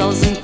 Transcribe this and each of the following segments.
aos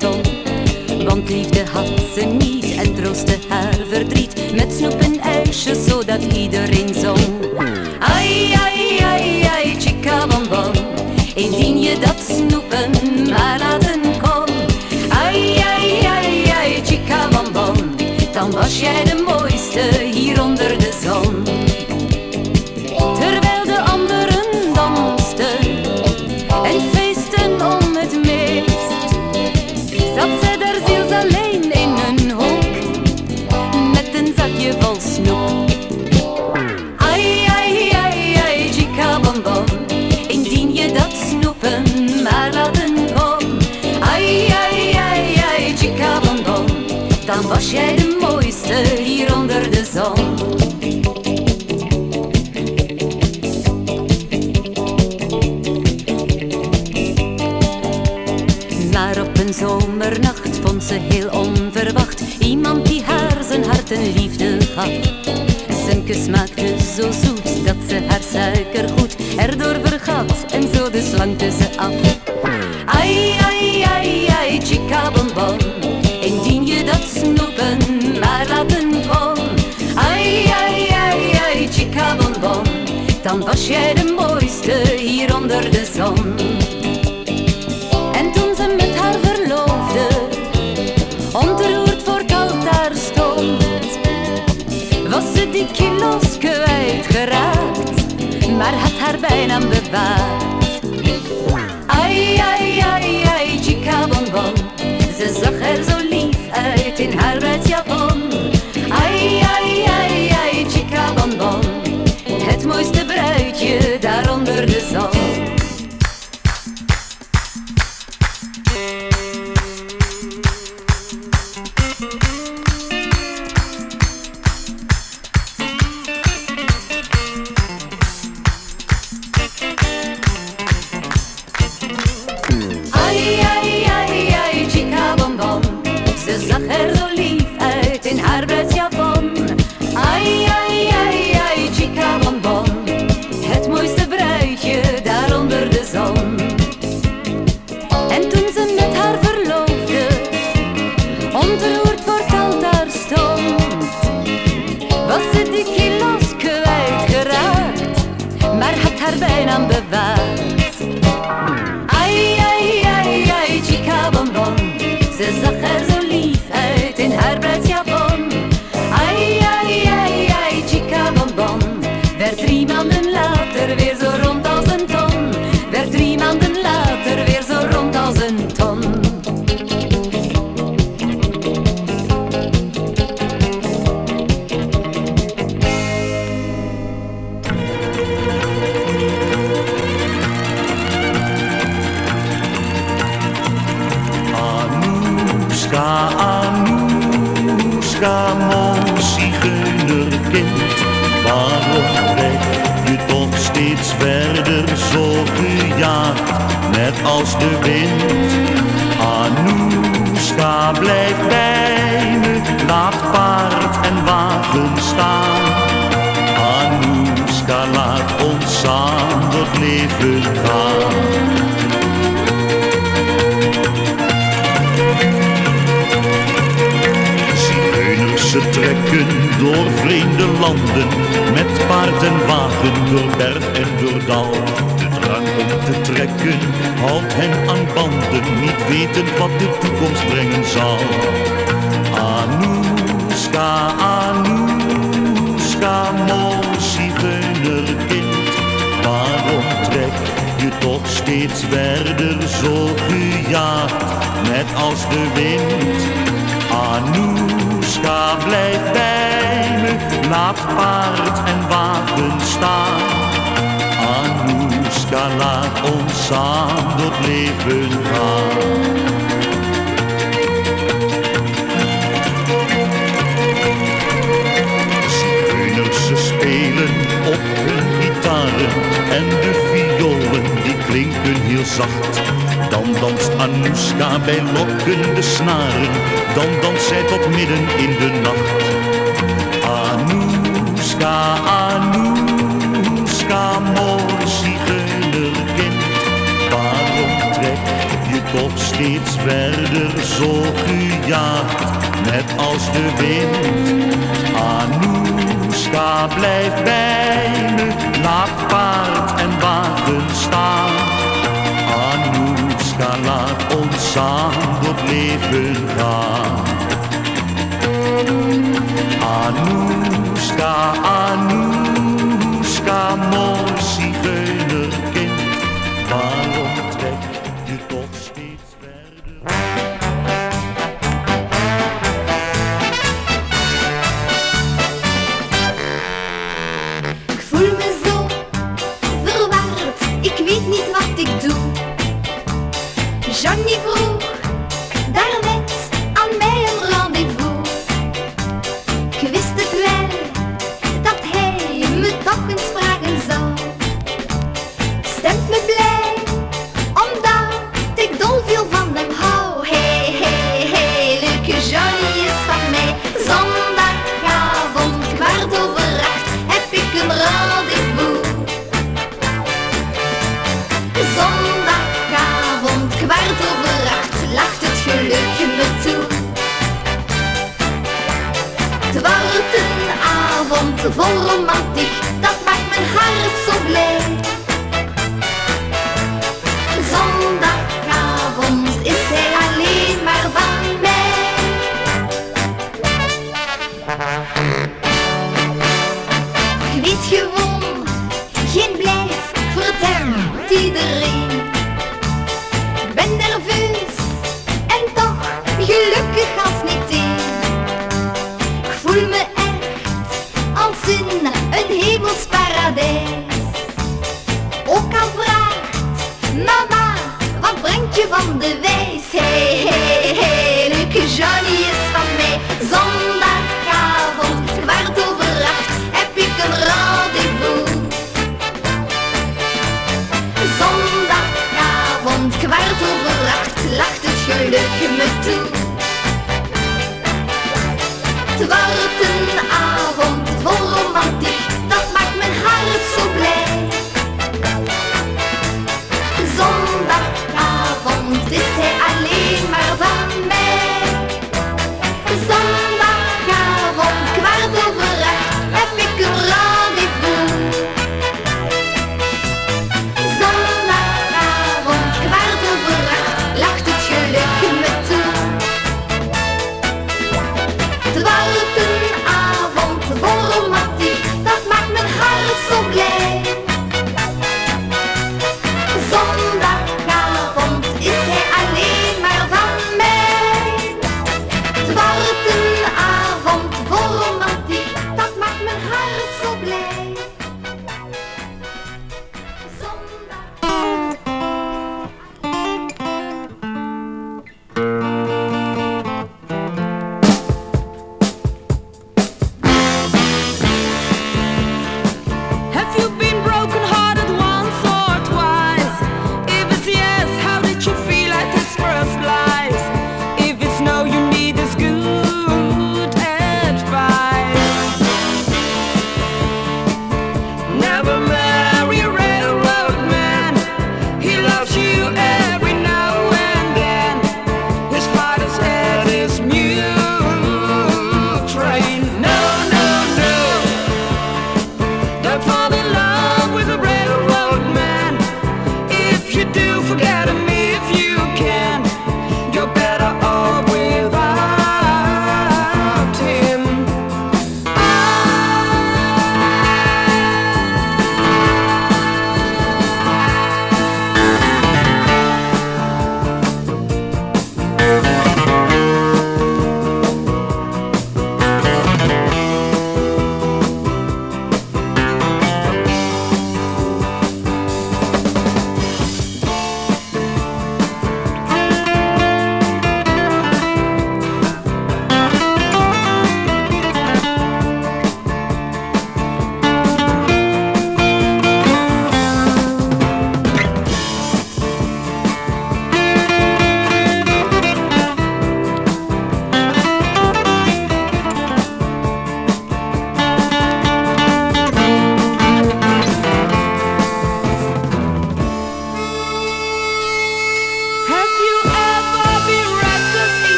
af. Zijn dus zo zoet dat ze haar suikergoed erdoor vergat en zo dus de slang ze af. Ai, ai, ai, ai, chica bonbon, indien je dat snoepen maar laten kon. Ai, ai, ai, ai, chica bonbon, dan was jij de mooiste hier onder de zon. die kilo's kwijt geraakt, maar had haar bijna bewaard. Ai, ai, ai, ai, chica bonbon, ze zag er zo lief uit in haar wit laat ons samen door het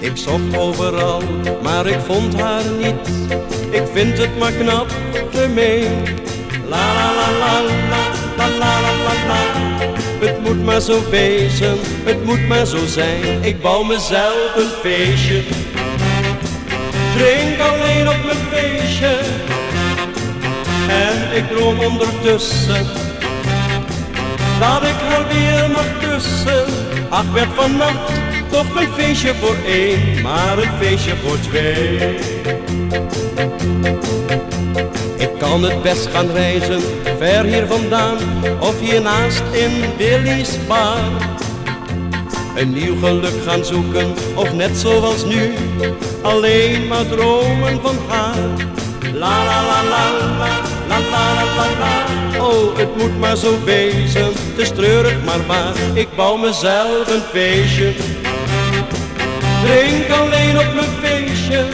Ik zocht overal, maar ik vond haar niet. Ik vind het maar knap gemeen. La la la la la la la la la la. Het moet maar zo wezen, het moet maar zo zijn. Ik bouw mezelf een feestje. Drink alleen op mijn feestje. En ik droom ondertussen dat ik haar weer mag kussen. Ach, werd vannacht toch een feestje voor één, maar een feestje voor twee. Ik kan het best gaan reizen, ver hier vandaan, of hiernaast in Willy's Bar. Een nieuw geluk gaan zoeken, of net zoals nu, alleen maar dromen van haar. La la la la la, la la la la, oh het moet maar zo wezen is treurig maar waar. Ik bouw mezelf een feestje. Drink alleen op mijn feestje.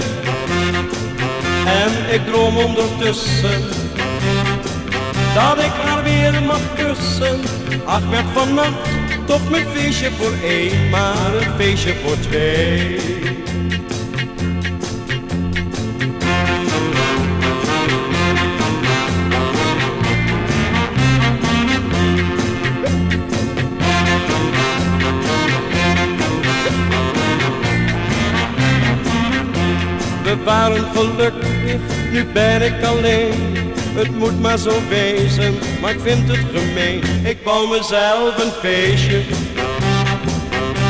En ik droom ondertussen dat ik haar weer mag kussen. Ach, werd vannacht toch mijn feestje voor één, maar een feestje voor twee. Waren gelukkig, nu ben ik alleen. Het moet maar zo wezen, maar ik vind het gemeen. Ik bouw mezelf een feestje.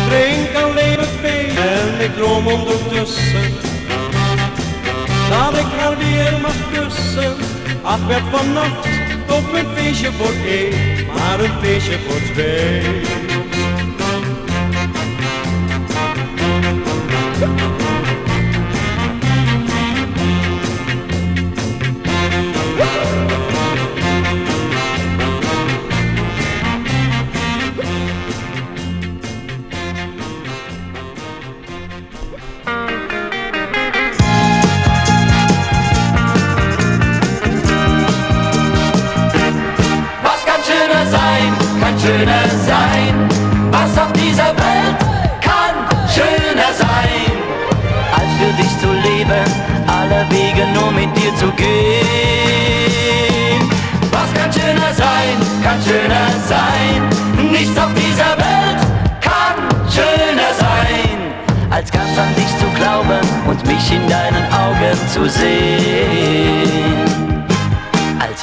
Drink alleen een feestje en ik droom ondertussen. Dat ik haar weer mag kussen. Ach, werd vannacht toch een feestje voor één, maar een feestje voor twee.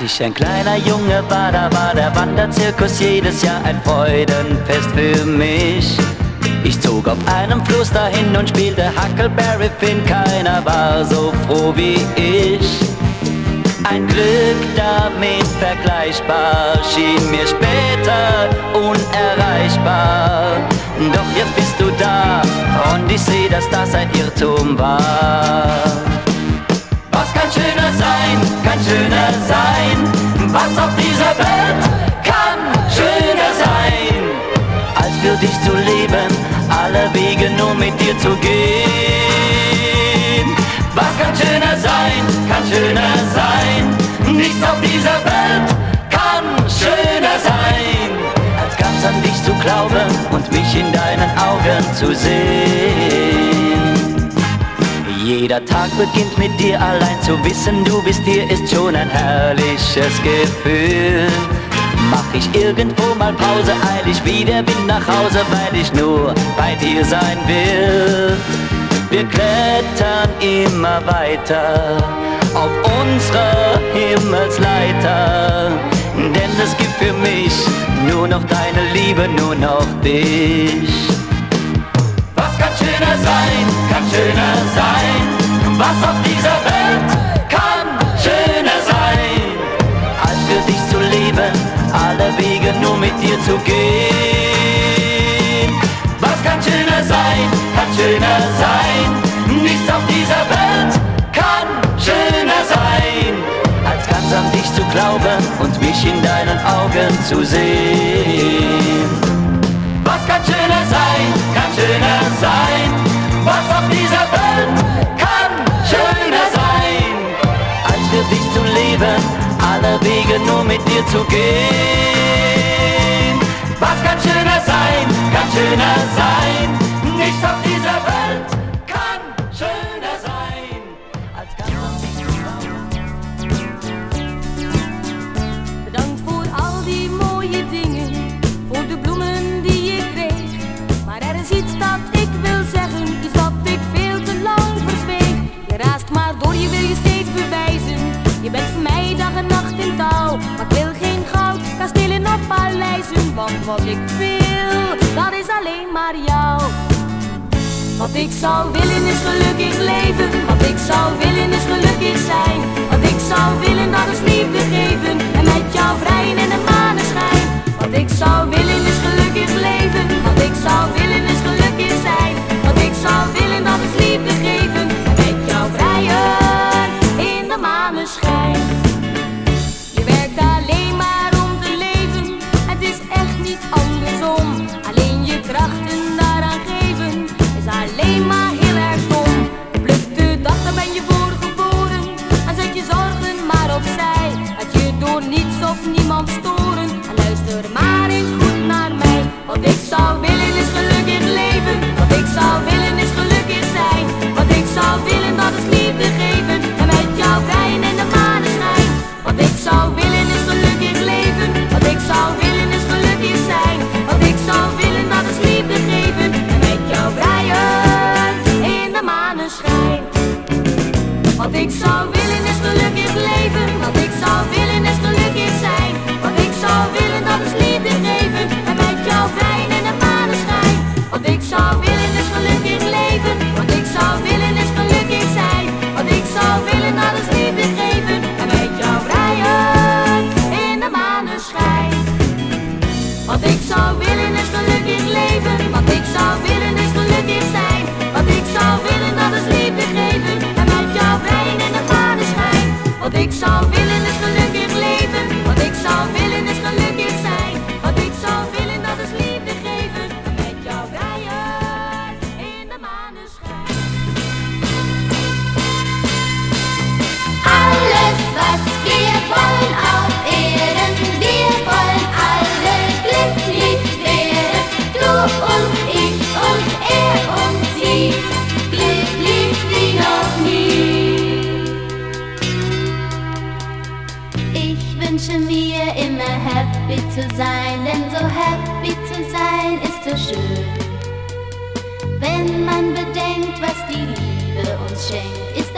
Ich ein kleiner Junge war, da war der Wanderzirkus jedes Jahr ein Freudenfest für mich. Ich zog auf einem Fluss dahin und spielte Huckleberry Finn, keiner war so froh wie ich. Ein Glück damit vergleichbar schien mir später unerreichbar. Doch jetzt bist du da und ich sehe, dass das ein Irrtum war. Kann schöner sein. Was auf dieser Welt kann schöner sein, als für dich zu leben, alle Wege nur mit dir zu gehen. Was kann schöner sein, kann schöner sein. Nichts auf dieser Welt kann schöner sein, als ganz an dich zu glauben und mich in deinen Augen zu sehen. Jeder Tag beginnt mit dir allein zu wissen, du bist hier, ist schon ein herrliches Gefühl. Mach ich irgendwo mal Pause, eil ich wie der Wind nach Hause, weil ich nur bei dir sein will. Wir klettern immer weiter auf unserer Himmelsleiter, denn es gibt für mich nur noch deine Liebe, nur noch dich. Was kann schöner sein, kann schöner sein. Was auf dieser Welt kann schöner sein, als für dich zu leben, alle Wege nur mit dir zu gehen. Was kann schöner sein, kann schöner sein. Nichts auf dieser Welt kann schöner sein, als ganz an dich zu glauben und mich in deinen Augen zu sehen. Was kann schöner sein, kann schöner sein. Leben, alle Wege nur mit dir zu gehen. Was kann schöner sein, kann schöner sein, nichts auf wat ik wil, dat is alleen maar jou. Wat ik zou willen is gelukkig leven, wat ik zou willen is gelukkig zijn. Wat ik zou willen dat is liefde geven en met jou vrijen in de maan.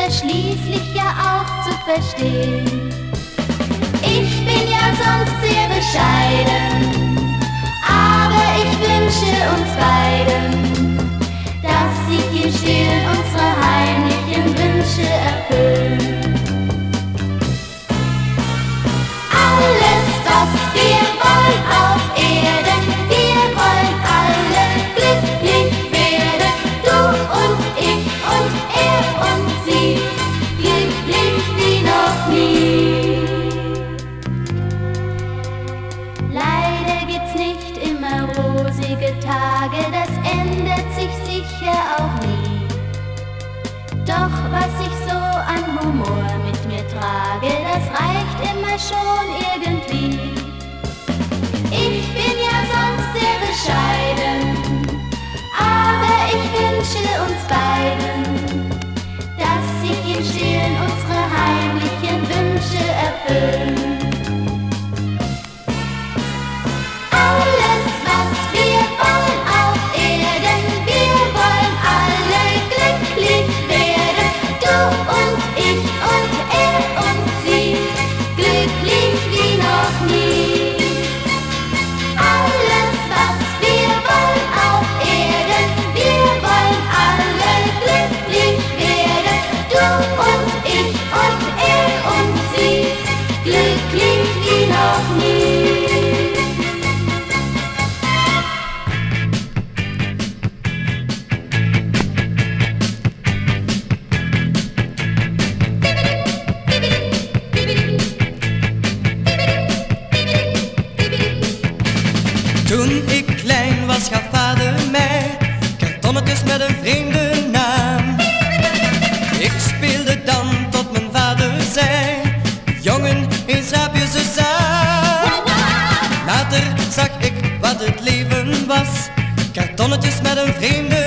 wäre schließlich ja auch zu verstehen. Ich bin ja sonst sehr bescheiden, aber ich wünsche uns beiden, dass sich hier Stillen unsere heimlichen Wünsche erfüllen. Alles, was wir Hey. klein was, gaf vader mij kartonnetjes met een vreemde naam. Ik speelde dan tot mijn vader zei, jongen, eens heb je ze samen. Later zag ik wat het leven was, kartonnetjes met een vreemde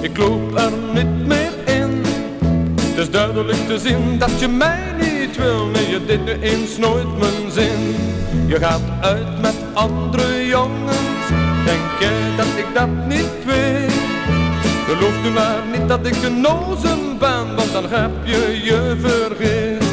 Ik loop er niet meer in. Het is duidelijk te zien dat je mij niet wil. Nee, je deed nu eens nooit mijn zin. Je gaat uit met andere jongens. Denk jij dat ik dat niet weet? Geloof nu maar niet dat ik genozen ben, want dan heb je je vergeten.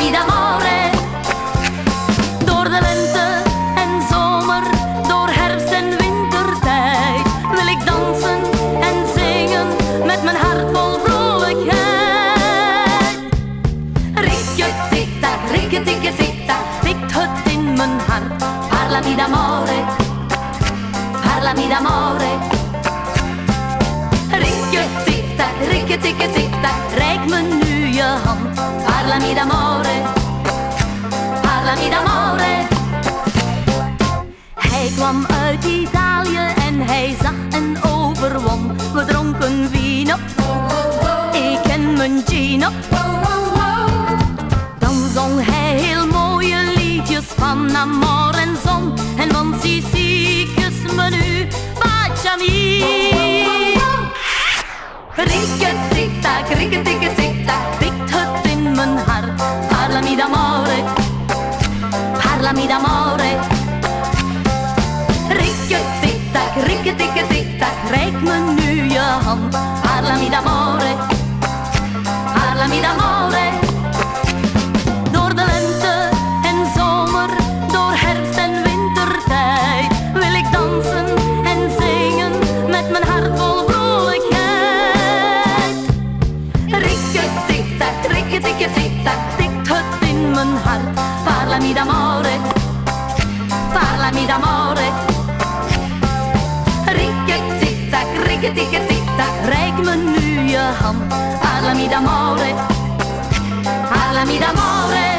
mi d'amore. Door de lente en zomer, door herfst en wintertijd wil ik dansen en zingen met mijn hart vol vrolijkheid. Rikje tik tak, rikje tikje tik het in mijn hart. Parlami d'amore, parlami d'amore. Rikje tik tak, rikje tikje tik tak, rijk mijn Parlami d'amore, parlami d'amore. Hij kwam uit Italië en hij zag en overwon. We dronken wien op, ik en mijn gino. Dan zong hij heel mooie liedjes van amor en zon. En van ziek kus me nu, Bacchami. Rikke, tik, tak, rikke, tikke. hjärta byggt hött i parlami har. Parla d'amore, parla mi d'amore Ricket tick-tack, ricket ticket tick-tack Räck nu je hand, Parla d'amore, parla d'amore. parlami d'amore, parlami d'amore. Rikke tikka, rikke tikka tikka, reik me nu je hand. Parlami d'amore, parlami d'amore.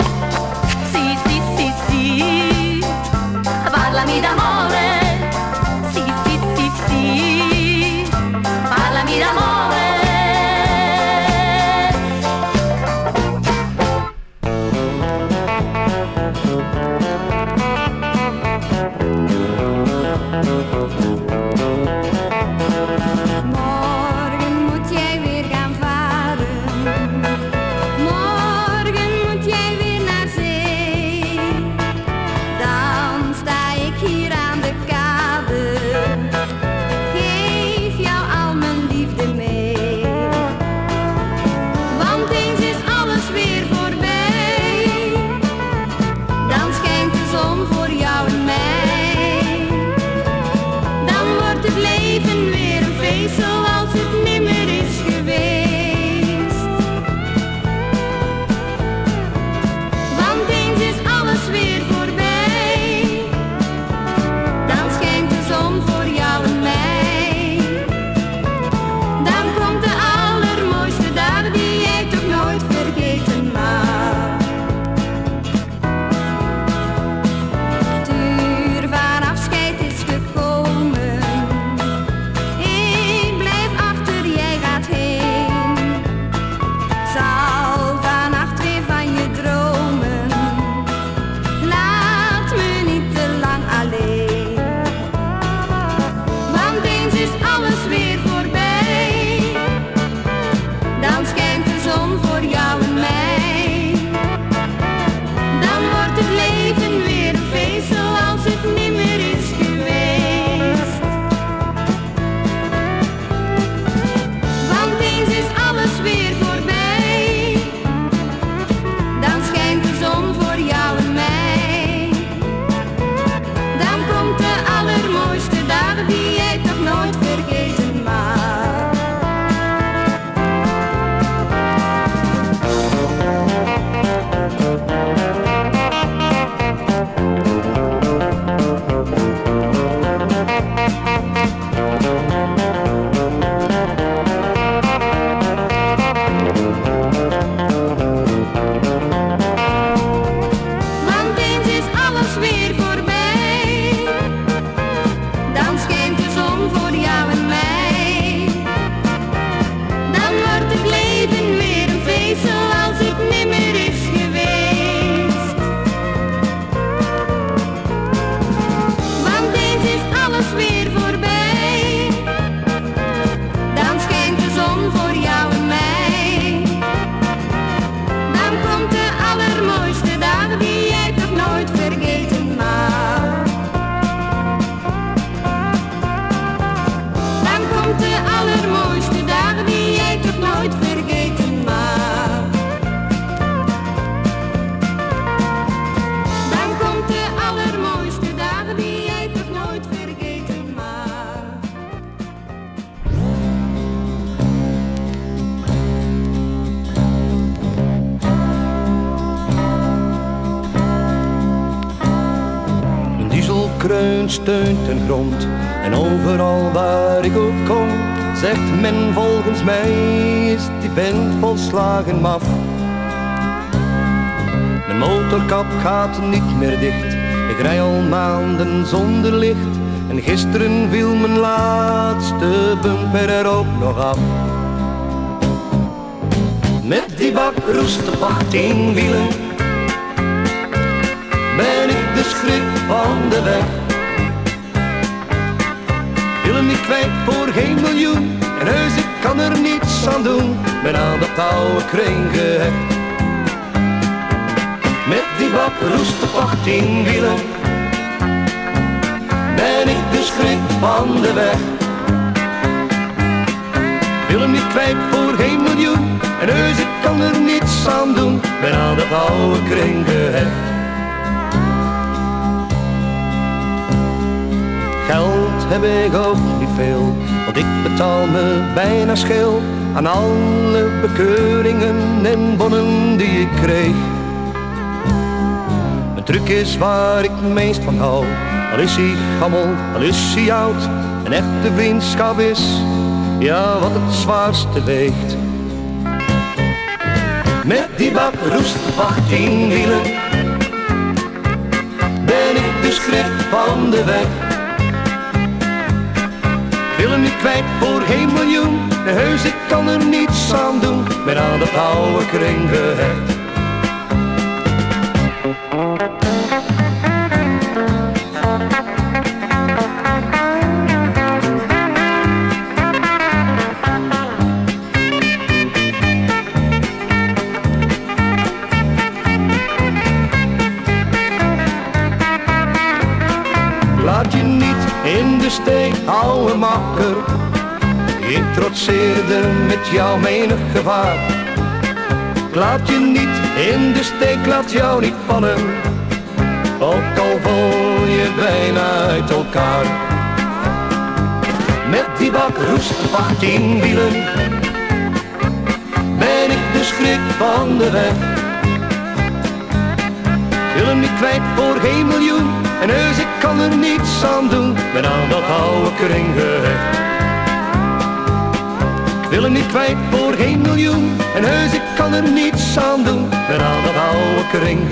en grond. En overal waar ik ook kom, zegt men volgens mij is die vent volslagen maf. Mijn motorkap gaat niet meer dicht, ik rij al maanden zonder licht. En gisteren viel mijn laatste bumper er ook nog af. Met die bak roest op 18 wielen ben ik de schrik van de weg. Wil hem niet kwijt voor geen miljoen en heus ik kan er niets aan doen. Ben aan dat oude kring gehecht. Met die bak roest op 18 wielen ben ik de schrik van de weg. Wil hem niet kwijt voor geen miljoen en heus ik kan er niets aan doen. Ben aan dat oude kring gehecht. Geld heb ik ook niet veel, want ik betaal me bijna scheel aan alle bekeuringen en bonnen die ik kreeg. Een truc is waar ik meest van hou, al is hij gammel, al is hij oud. Een echte vriendschap is, ja wat het zwaarste weegt. Met die bak roest op 18 wielen ben ik de schrik van de weg. Wil niet kwijt voor geen miljoen, de heus ik kan er niets aan doen. Ben aan dat oude kring. Trotseerde met jou menig gevaar. Laat je niet in de steek, laat jou niet vallen. Ook al val je bijna uit elkaar. Met die bak roest op 18 wielen ben ik de schrik van de weg. Wil hem niet kwijt voor geen miljoen En heus ik kan er niets aan doen Ben aan dat oude kring gehecht Ik wil hem niet kwijt voor geen miljoen. En heus ik kan er niets aan doen. Ben aan dat oude kring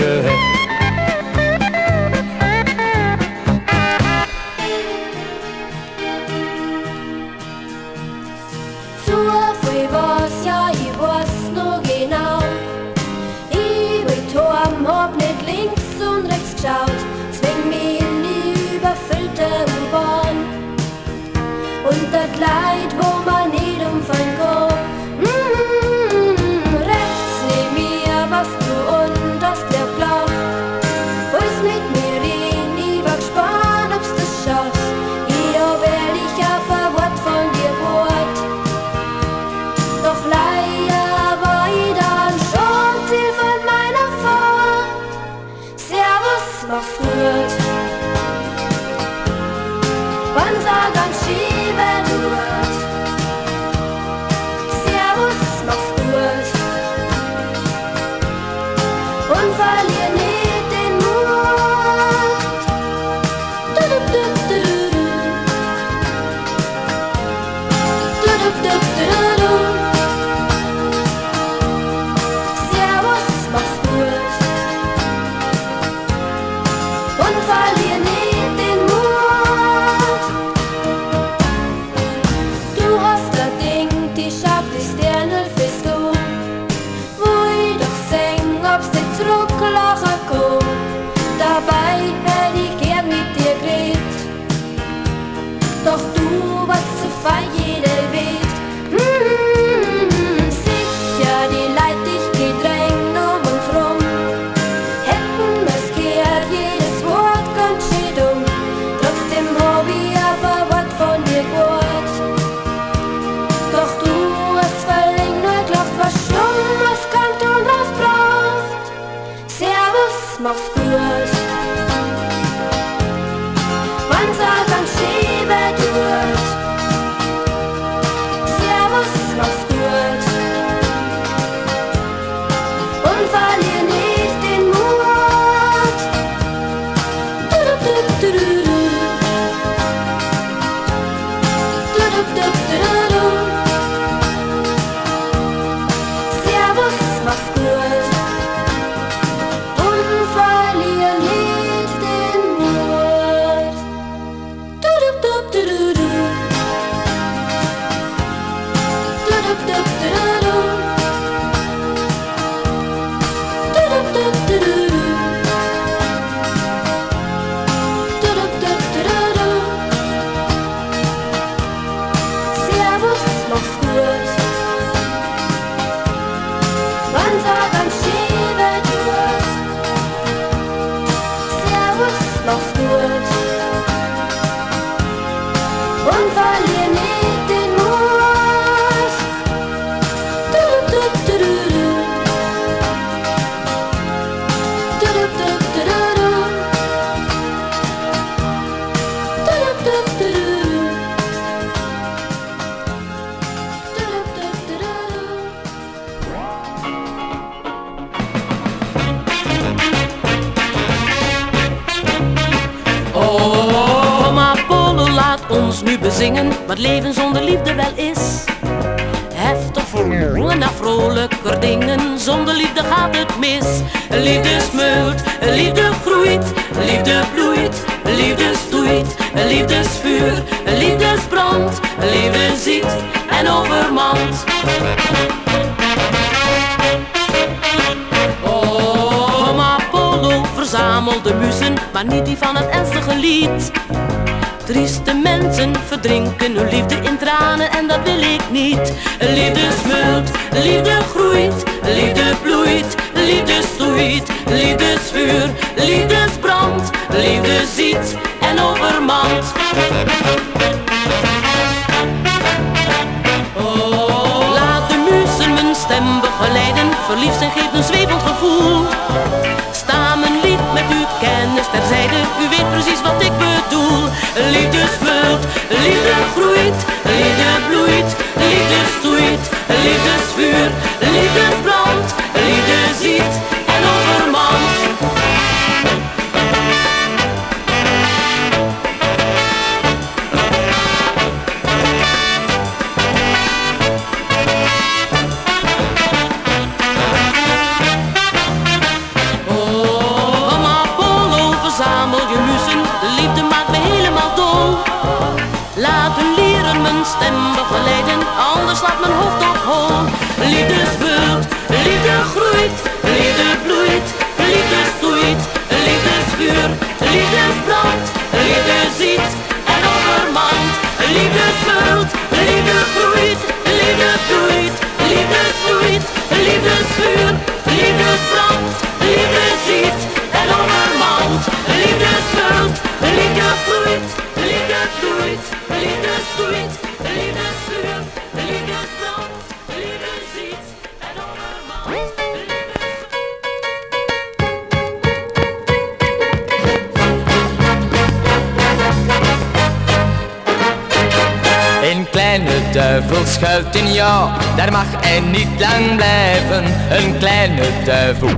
wat leven zonder liefde wel is. Heftig verlangen naar vrolijker dingen, zonder liefde gaat het mis. Liefde smult, liefde groeit, liefde bloeit, liefde stoeit, liefde is vuur, liefde ziet en overmand. Om Apollo verzamelde muzen, maar niet die van het ernstige lied. Trieste mensen verdrinken hun liefde in tranen en dat wil ik niet. Liefde smult, liefde groeit, liefde bloeit, liefde stoeit, liefde vuur, liefde is brand, liefde ziet en overmand. Stem begeleiden, verliefd zijn geeft een zwevend gevoel. Sta mijn lied met uw kennis terzijde, u weet precies wat ik bedoel. Liefde smult, liefde groeit, daar mag hij niet lang blijven. Een kleine duivel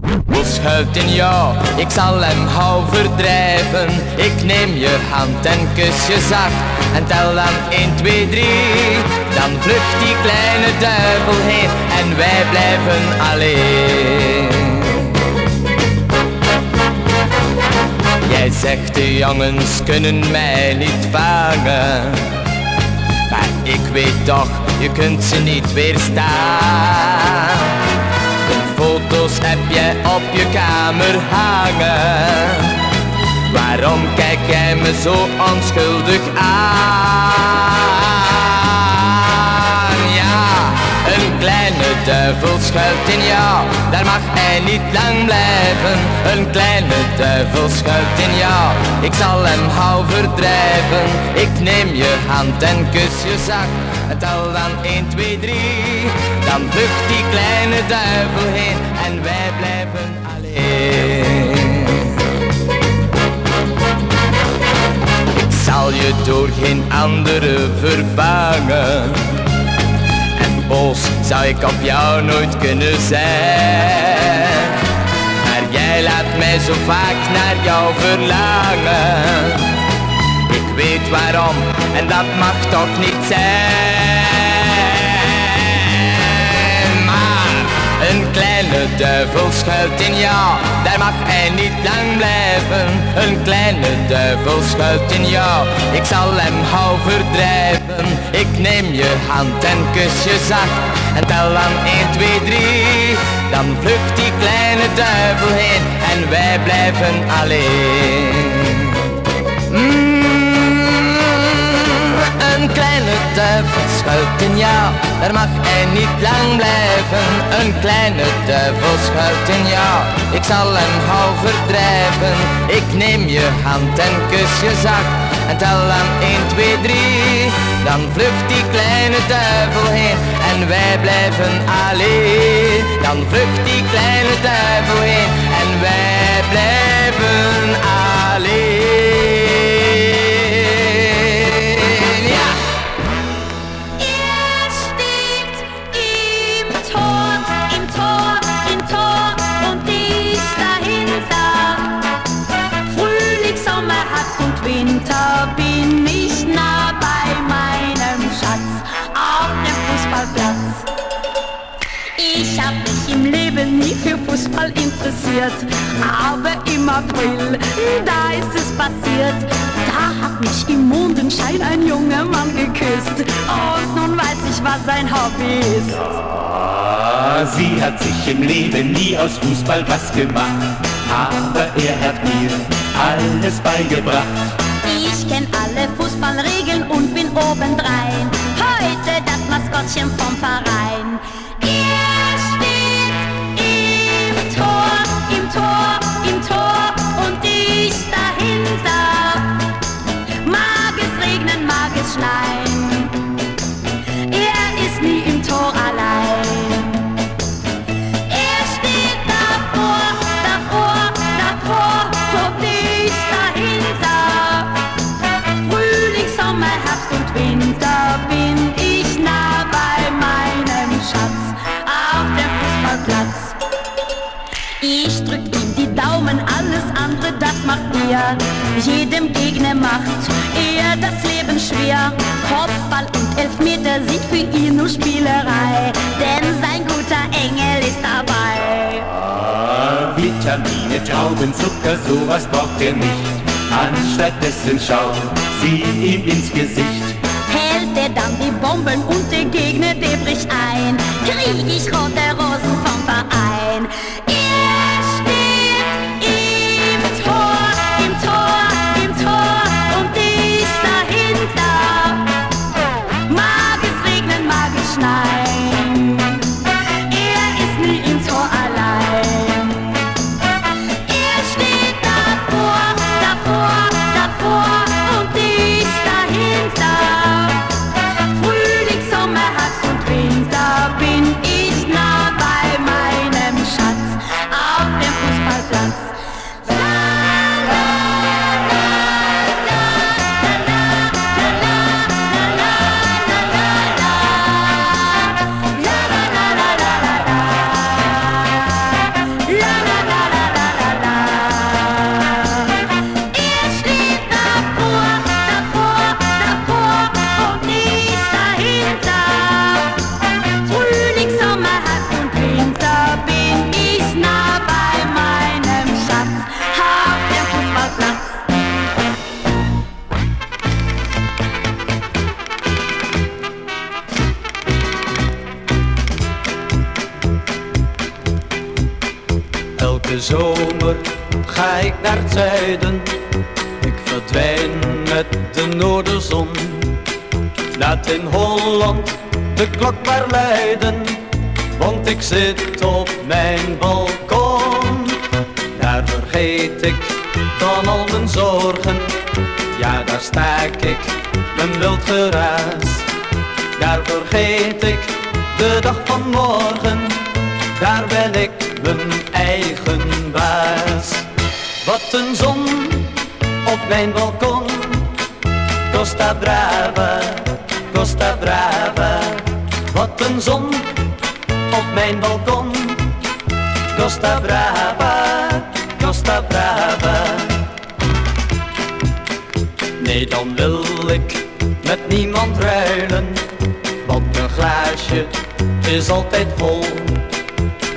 schuilt in jou, ik zal hem gauw verdrijven. Ik neem je hand en kus je zacht en tel dan 1, 2, 3. Dan vlucht die kleine duivel heen en wij blijven alleen. Jij zegt de jongens kunnen mij niet vangen. Maar ik weet toch, je kunt ze niet weerstaan. De foto's heb jij op je kamer hangen. Waarom kijk jij me zo onschuldig aan? Ja, een kleine duivel schuilt in jou, daar mag hij niet lang blijven. Een kleine duivel schuilt in jou, ik zal hem gauw verdrijven. Ik neem je hand en kus je en tel dan 1, 2, 3. Dan vlucht die kleine duivel heen en wij blijven alleen. Ik zal je door geen andere vervangen. En boos zou ik op jou nooit kunnen zijn. Maar jij laat mij zo vaak naar jou verlangen. Ik weet waarom en dat mag toch niet zijn. Kleine duivel schuilt in jou, daar mag hij niet lang blijven. Een kleine duivel schuilt in jou, ik zal hem gauw verdrijven. Ik neem je hand en kus je zacht en tel dan 1, 2, 3. Dan vlucht die kleine duivel heen en wij blijven alleen. Een kleine duivel schuilt in jou, daar mag hij niet lang blijven. Een kleine duivel schuilt in jou, ik zal hem gauw verdrijven. Ik neem je hand en kus je zacht en tel dan 1, 2, 3. Dan vlucht die kleine duivel heen en wij blijven alleen. Dan vlucht die kleine duivel heen en wij blijven alleen. Nie für Fußball interessiert. Aber im April, da ist es passiert. Da hat mich im Mondenschein ein junger Mann geküsst. Und nun weiß ich, was sein Hobby ist. Ah, sie hat sich im Leben nie aus Fußball was gemacht, aber er hat mir alles beigebracht. Ich kenn alle Fußballregeln und bin obendrein. Heute das Maskottchen vom Verein. Tor, im Tor und ich dahinter. Mag es regnen, mag es schneien. Er. Jedem Gegner macht er das Leben schwer. Kopfball und Elfmeter sind für ihn nur Spielerei, denn sein guter Engel ist dabei. Ah, Vitamine, Traubenzucker, sowas braucht er nicht. Anstattdessen schaut sie ihm ins Gesicht. Hält er dann die Bomben und der Gegner, der bricht ein, krieg ich rote Rosen vom Verein. Ik verdwijn met de noorderzon. Laat in Holland de klok maar luiden. Want ik zit op mijn balkon. Daar vergeet ik dan al mijn zorgen. Ja, daar staak ik mijn wild geraas. Daar vergeet ik de dag van morgen. Daar ben ik mijn eigen baas. Wat een zon op mijn balkon. Costa Brava, Costa Brava. Wat een zon op mijn balkon. Costa Brava, Costa Brava. Nee, dan wil ik met niemand ruilen. Want een glaasje is altijd vol.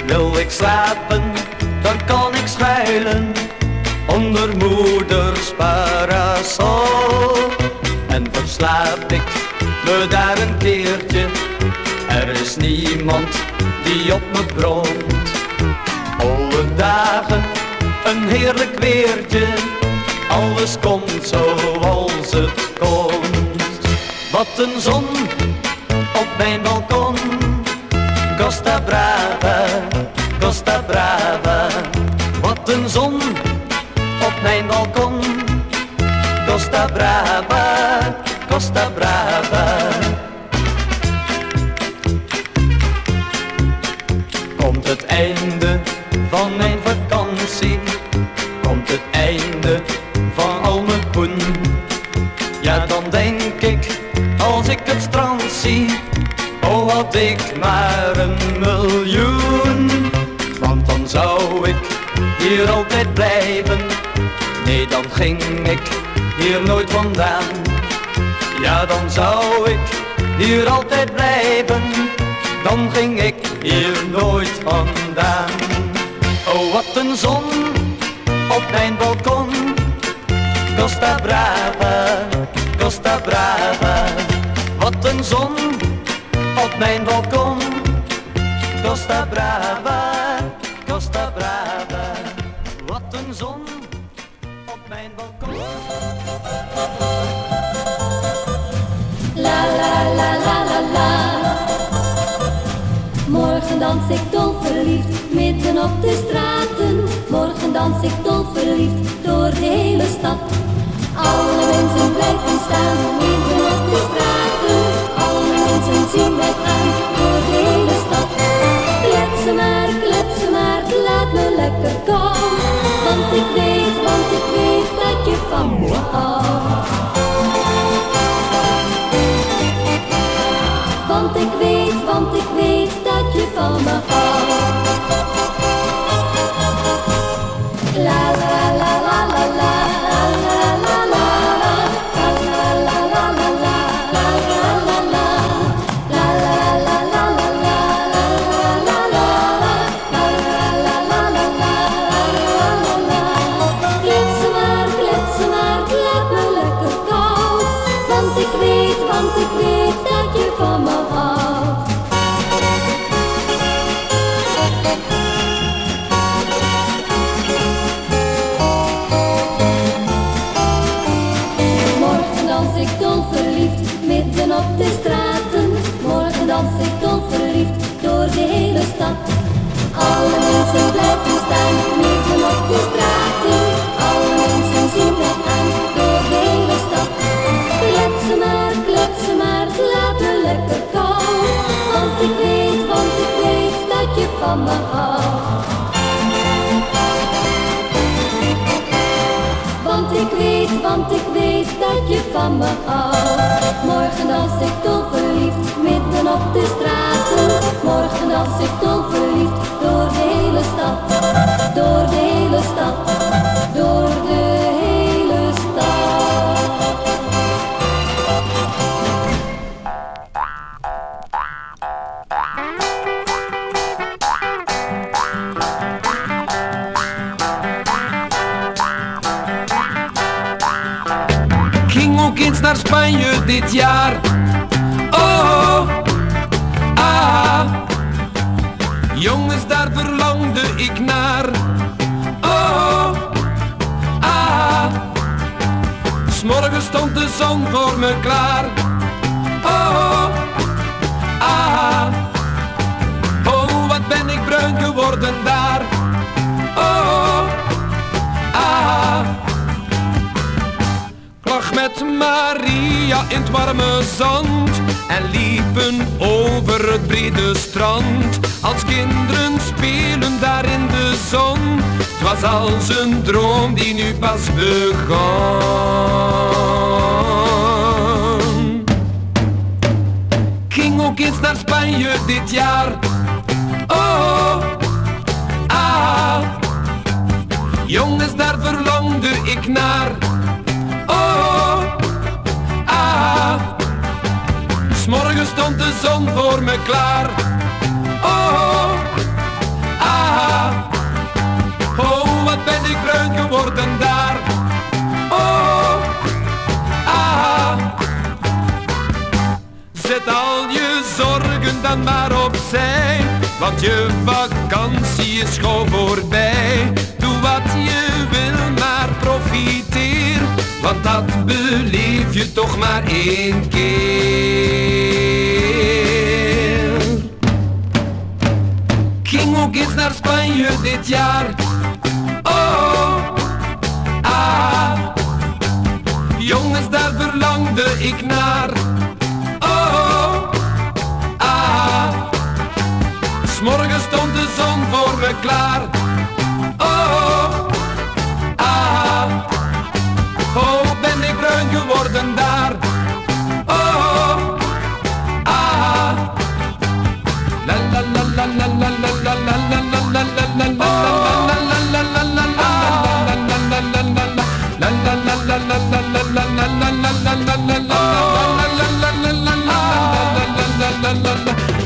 Wil ik slapen, dan kan ik schuilen onder moeders parasol. En verslaap ik me daar een keertje, er is niemand die op me bromt. Alle dagen een heerlijk weertje, alles komt zoals het komt. Wat een zon op mijn balkon. Costa Brava, Costa Brava. Wat een zon Brava, Costa Brava. Komt het einde van mijn vakantie? Komt het einde van al mijn poen? Ja, dan denk ik als ik het strand zie. Oh, had ik maar een miljoen. Want dan zou ik hier altijd blijven. Nee, dan ging ik hier nooit vandaan. Ja, dan zou ik hier altijd blijven. Dan ging ik hier nooit vandaan. Oh, wat een zon op mijn balkon. Costa Brava, Costa Brava. Wat een zon op mijn balkon. Costa Brava, La la la la. Morgen dans ik dol verliefd midden op de straten. Morgen dans ik dol verliefd door de hele stad. Alle mensen blijven staan midden op de straten. Alle mensen zien mij gaan door de hele stad. Kletsen maar, kletsen maar, laat me lekker komen. Want ik weet, want ik weet dat je van me houdt. farmer. Blijven staan midden op de straten. Alle mensen zien mij aan de hele stad. Kletsen maar, kletsen maar, laat me lekker koud. Want ik weet, want ik weet dat je van me houdt. Want ik weet, want ik weet dat je van me houdt. Morgen dans ik dol verliefd midden op de straten. Morgen dans ik stad. Door de hele stad. Voor me klaar. Oh, ah. Oh, wat ben ik bruin geworden daar. Oh, ah. Ik lag met Maria in het warme zand en liepen over het brede strand. Als kinderen spelen daar in de zon, het was als een droom die nu pas begon. Dit jaar. Oh, ah, jongens daar verlangde ik naar. Oh, ah. S'morgens stond de zon voor me klaar. Dan maar opzij, want je vakantie is gauw voorbij. Doe wat je wil, maar profiteer, want dat beleef je toch maar één keer. Ging ook eens naar Spanje dit jaar.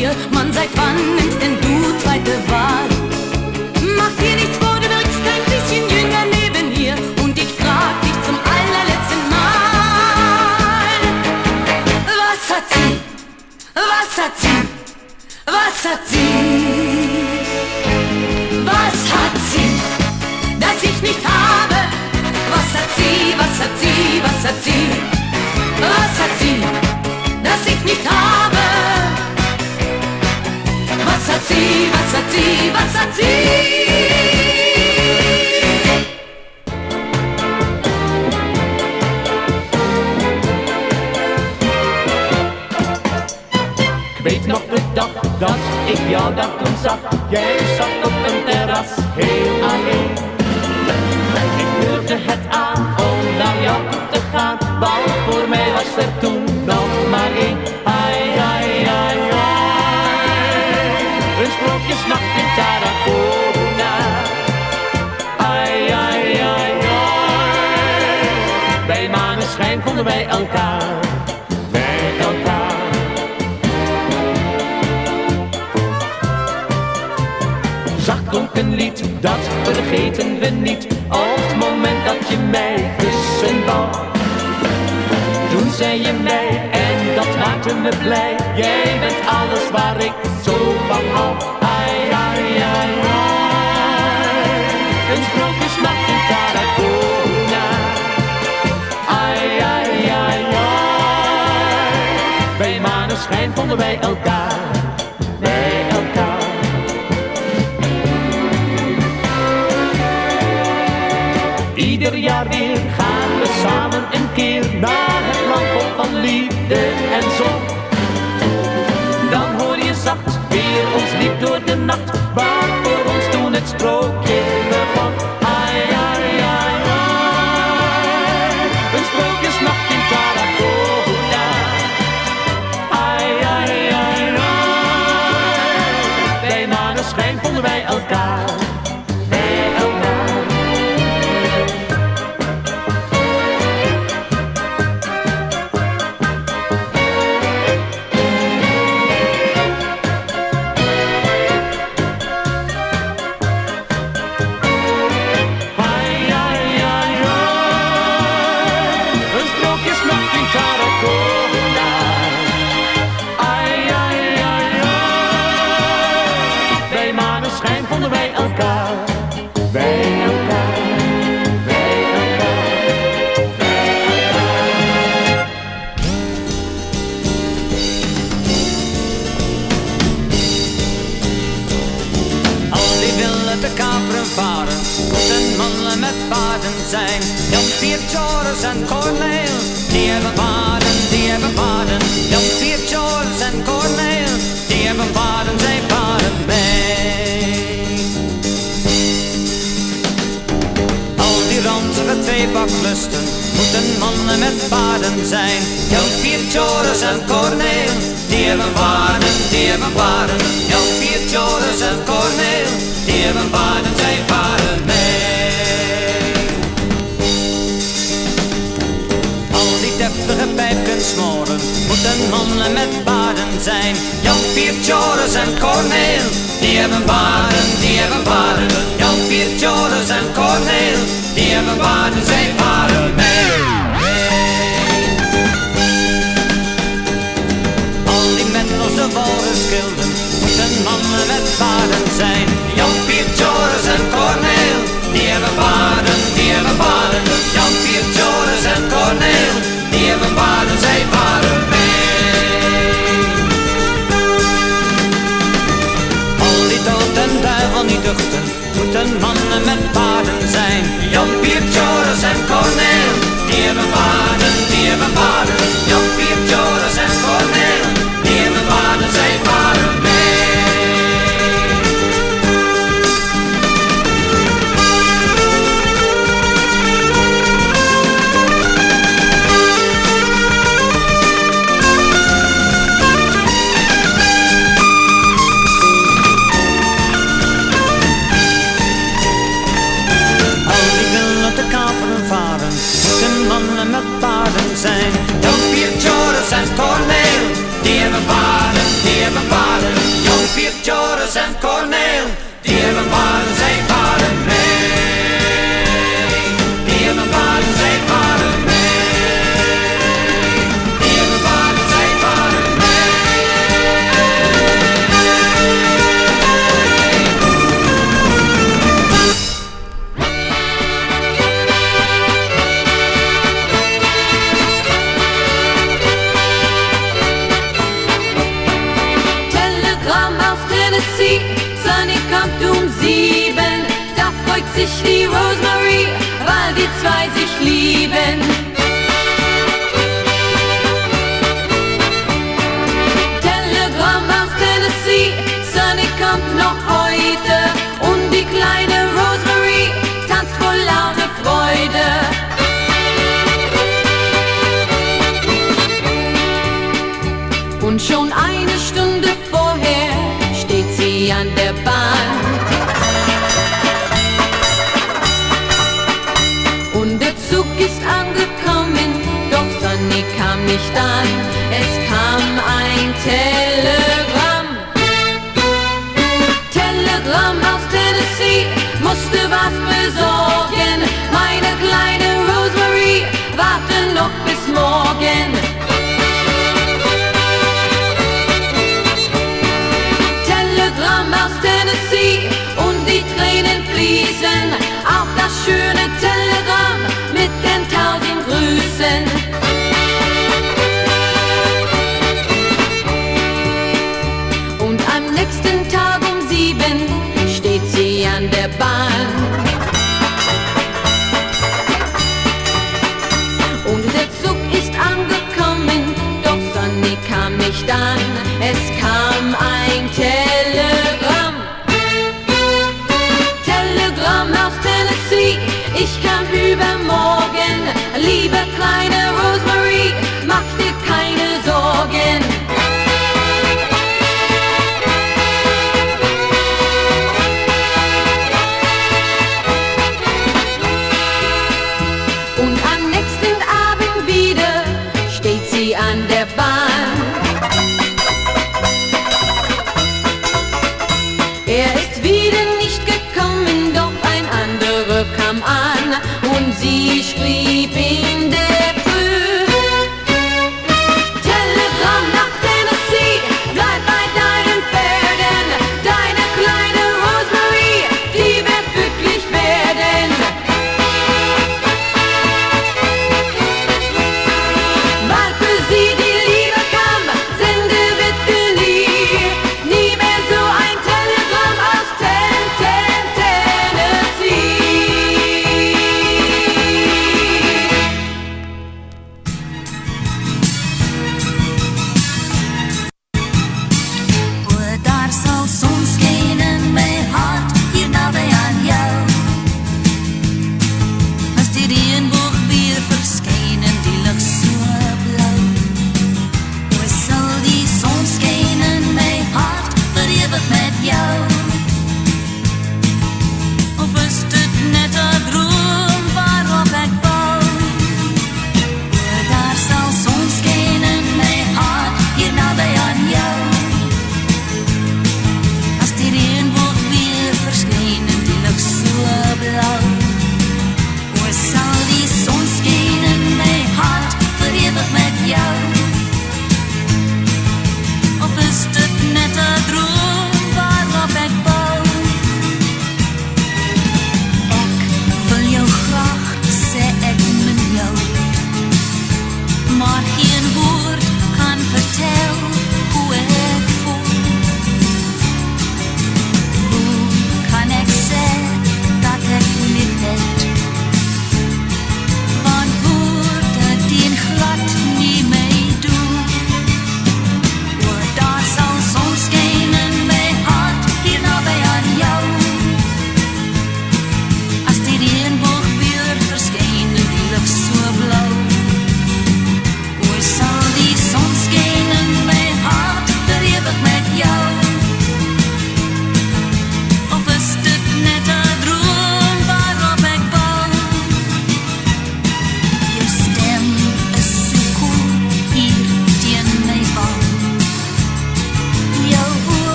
hier, man seit wann nimmt in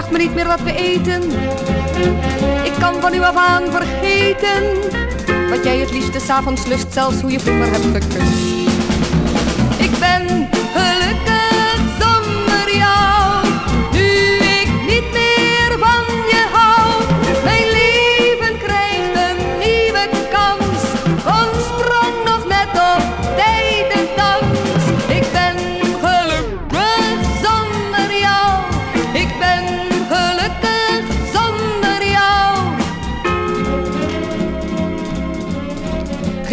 vraagt me niet meer wat we eten. Ik kan van u af aan vergeten wat jij het liefste avonds lust, zelfs hoe je vroeger hebt gekust.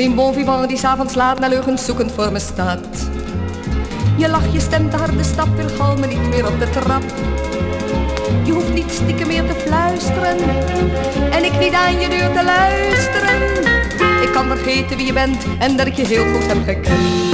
In bon vivant die s'avonds laat naar leugens zoekend voor me staat. Je lachje stemt de harde stap, wil galmen niet meer op de trap. Je hoeft niet stiekem meer te fluisteren en ik niet aan je deur te luisteren. Ik kan vergeten wie je bent en dat ik je heel goed heb gekend.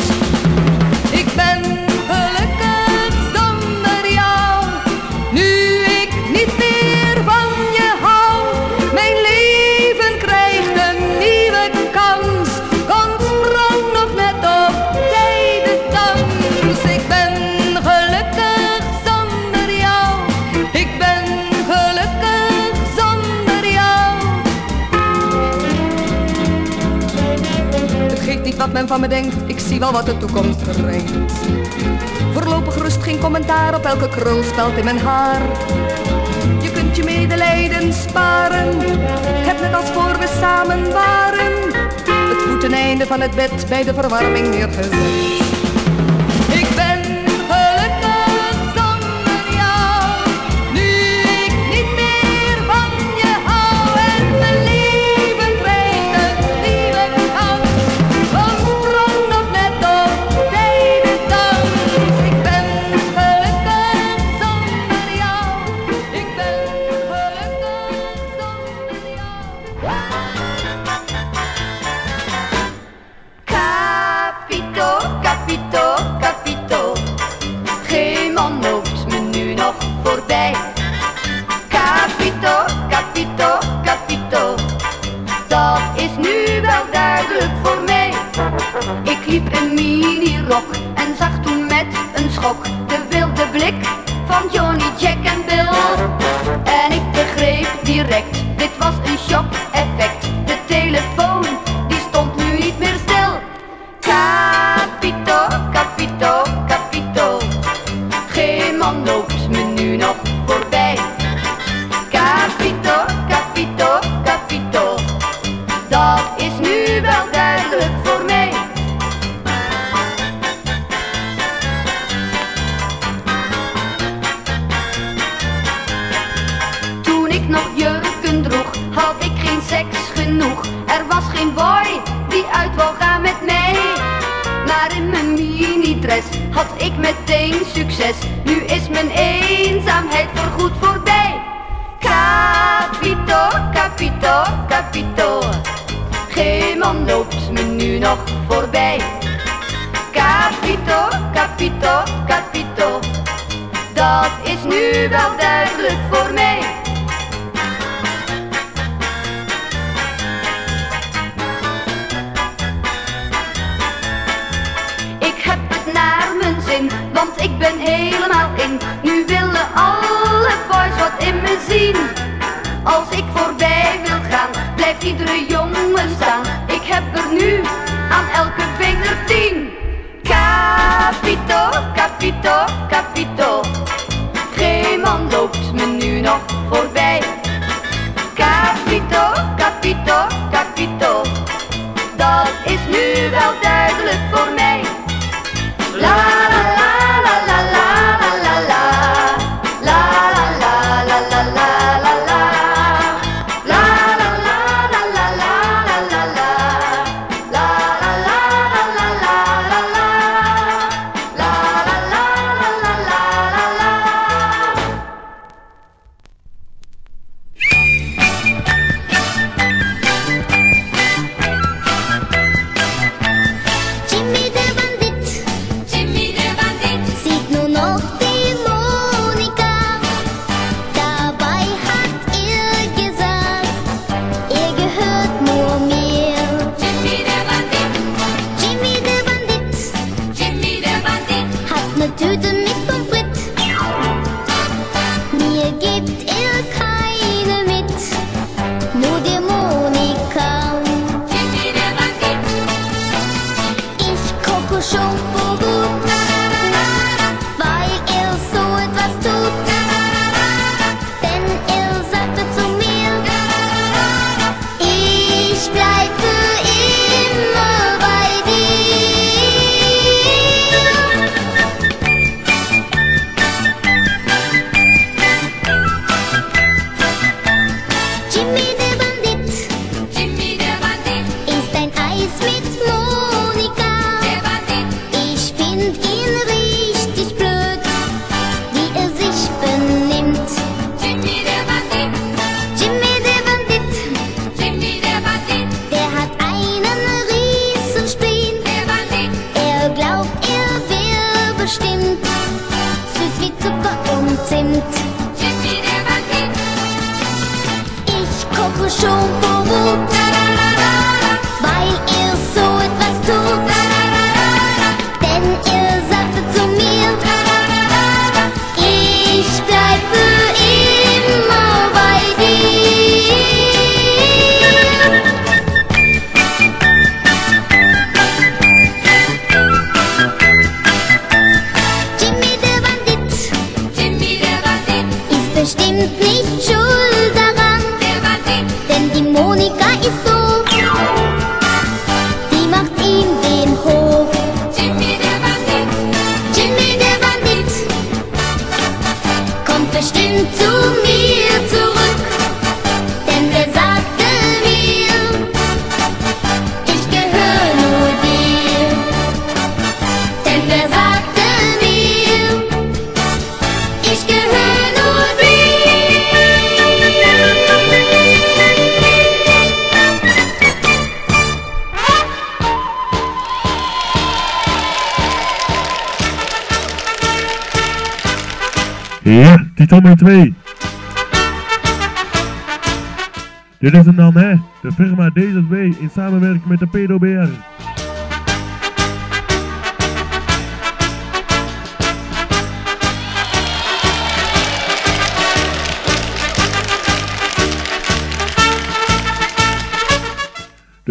men van me denkt, ik zie wel wat de toekomst brengt. Voorlopig rust geen commentaar op elke krulspeld in mijn haar. Je kunt je medelijden sparen, het net als voor we samen waren. Het voeteneinde van het bed bij de verwarming neergezet.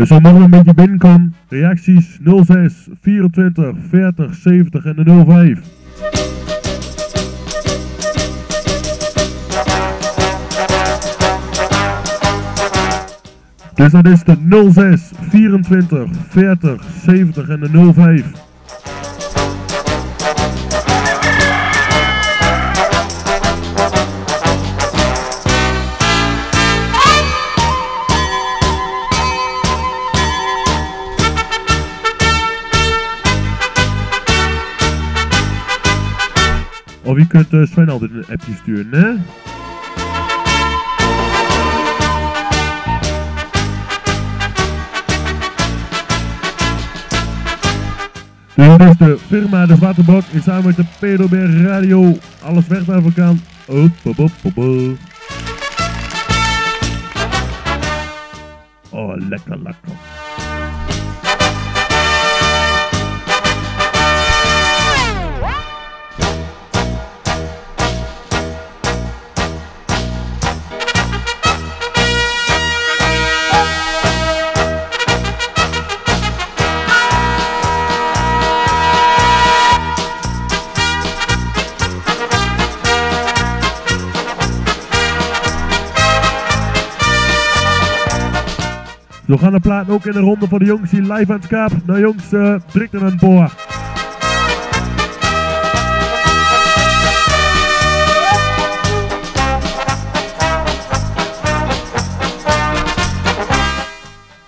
Dus dan nog een beetje binnenkomen. Reacties 06 24 40 70 en de 05. Dus dat is de 06 24 40 70 en de 05. Eh, Sven altijd een appje sturen, hè? Dus is de firma De Zwarte in samen met de Pedoberg Radio. Alles weg pop, pop, pop. Oh, lekker, lekker. We gaan de plaat ook in de ronde voor de jongens die live aan het skaap. Nou jongens, uh, een boa.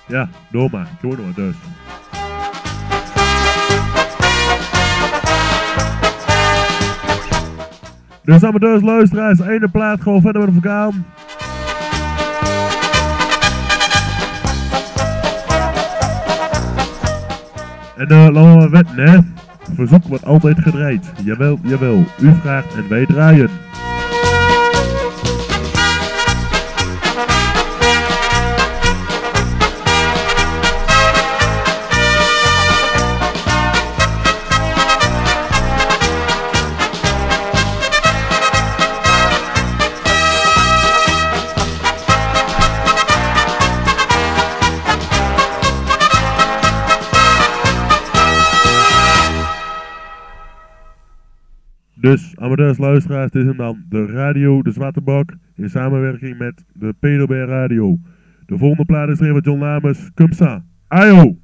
Ja, door maar. Gewoon door dus. Dus amateurs, luisteraars, ene plaat gewoon verder met de En uh, laten we wetten, hè? Verzoek wordt altijd gedraaid. Jawel, jawel. U vraagt en wij draaien. Amateurs, luisteraars, dit is hem dan. De radio De Zwarte Bak in samenwerking met de PDB Radio. De volgende plaat is van John Lames, Kumsa. Ayo!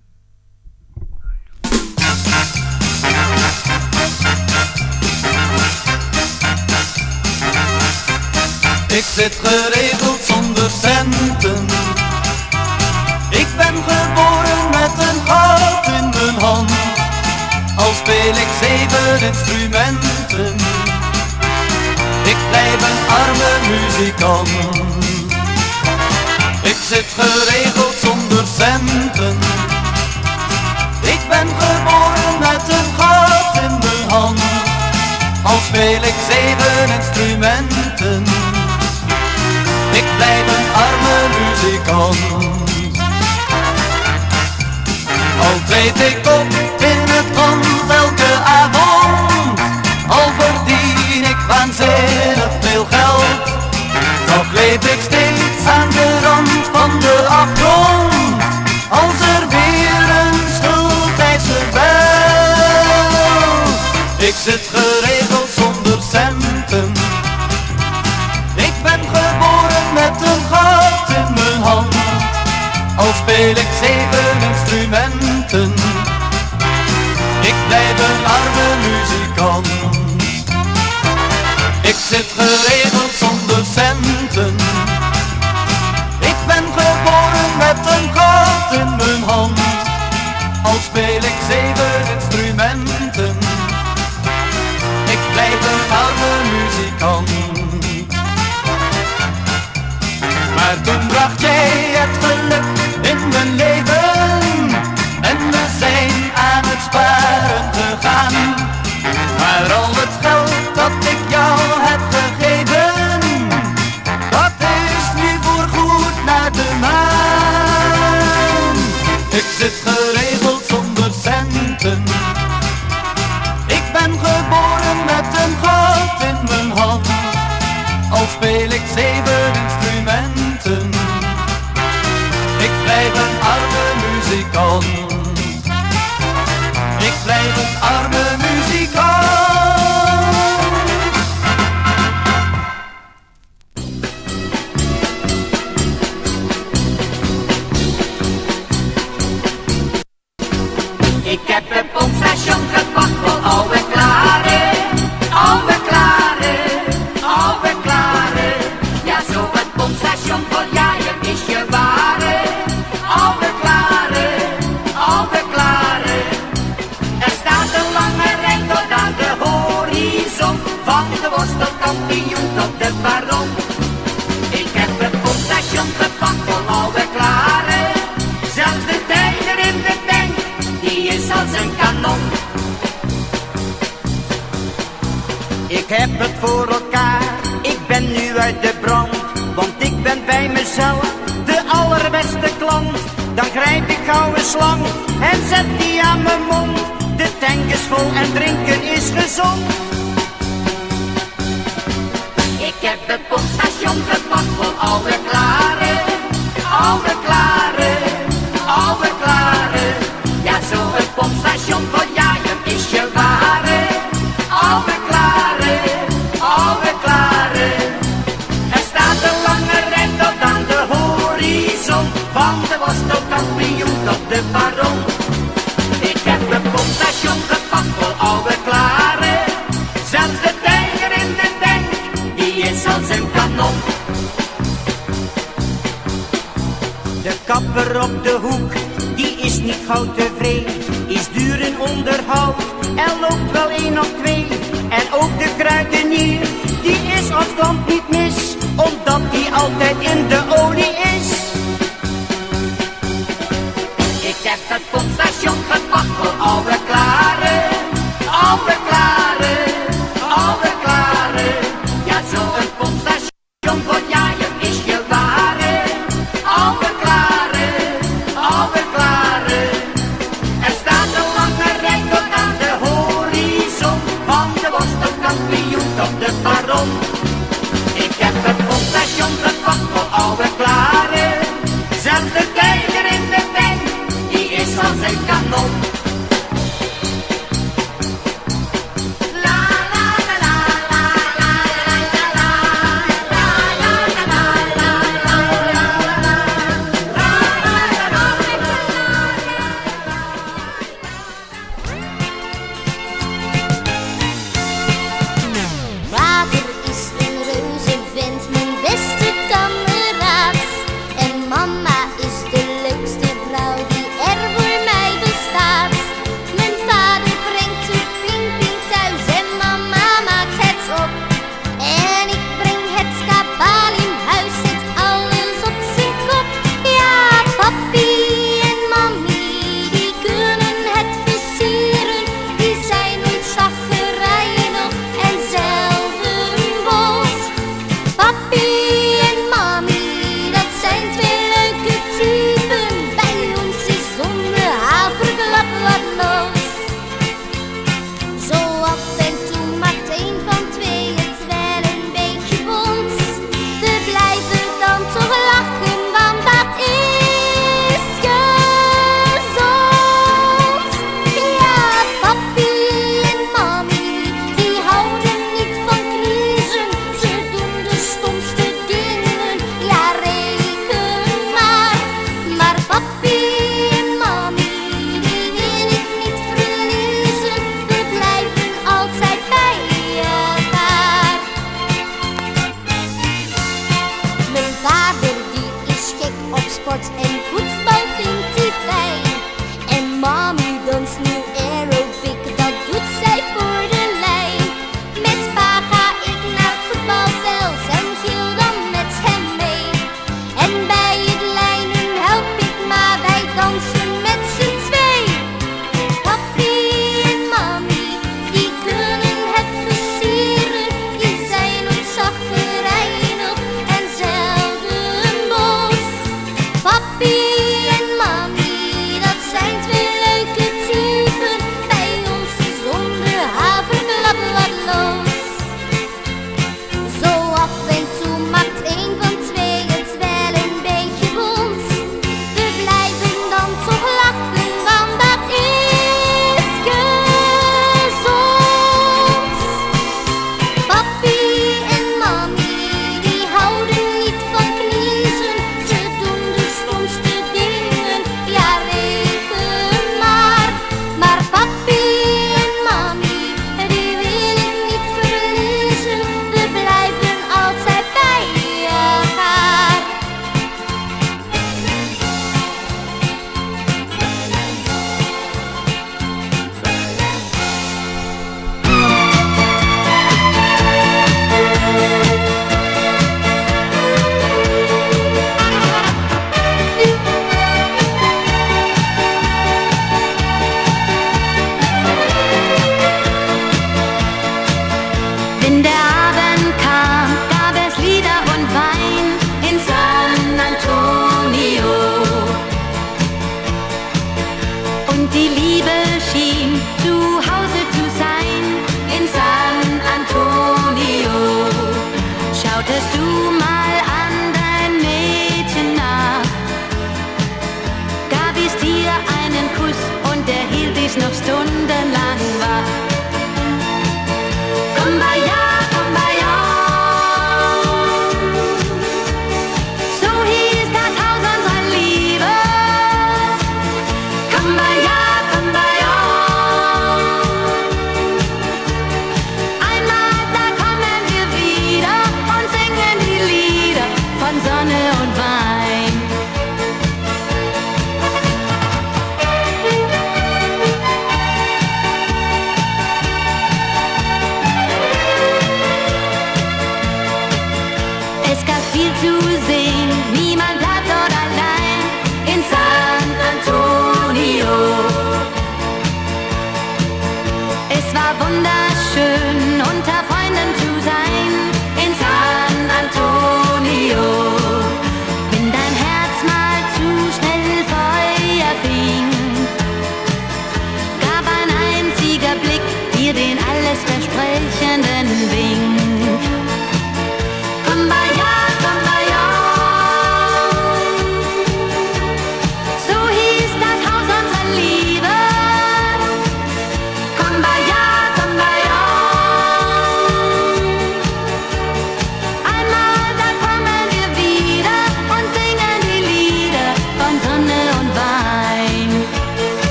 Ik zit geregeld zonder centen. Ik ben geboren met een gat in mijn hand. Al speel ik zeven instrumenten. Ik blijf een arme muzikant. Ik zit geregeld zonder centen. Ik ben geboren met een gat in mijn hand. Al speel ik zeven instrumenten. Ik blijf een arme muzikant. Al treed ik op in het rond elke avond. Al verdien ik geld. Toch always.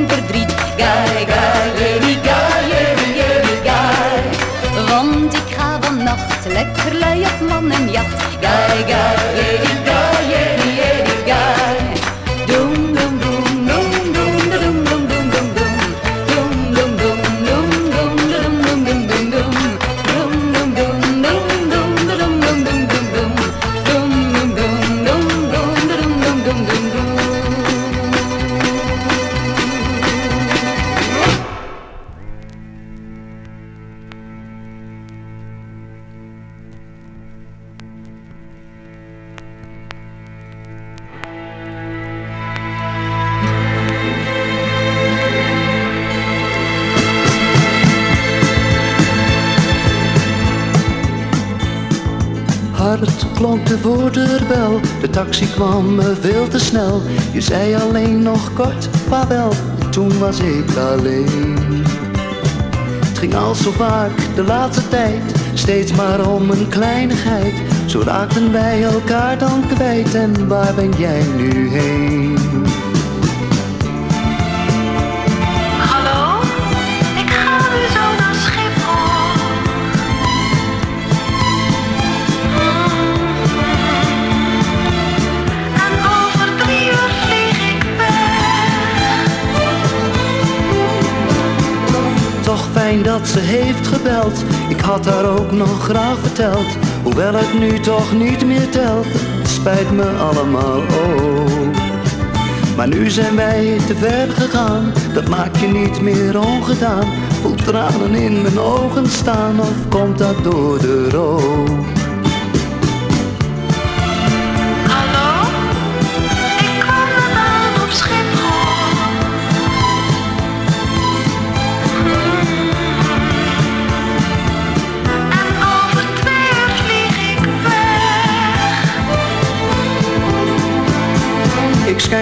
geen verdriet. Guy, gai, lady, guy, ga. Want ik ga vannacht lekker lui op man en jacht. gai. Kwam me veel te snel. Je zei alleen nog kort vaarwel. Toen was ik alleen. Het ging al zo vaak de laatste tijd. Steeds maar om een kleinigheid. Zo raakten wij elkaar dan kwijt. En waar ben jij nu heen? Ze heeft gebeld. Ik had haar ook nog graag verteld. Hoewel het nu toch niet meer telt. Spijt me allemaal ook. Maar nu zijn wij te ver gegaan. Dat maakt je niet meer ongedaan. Voel tranen in mijn ogen staan. Of komt dat door de rook?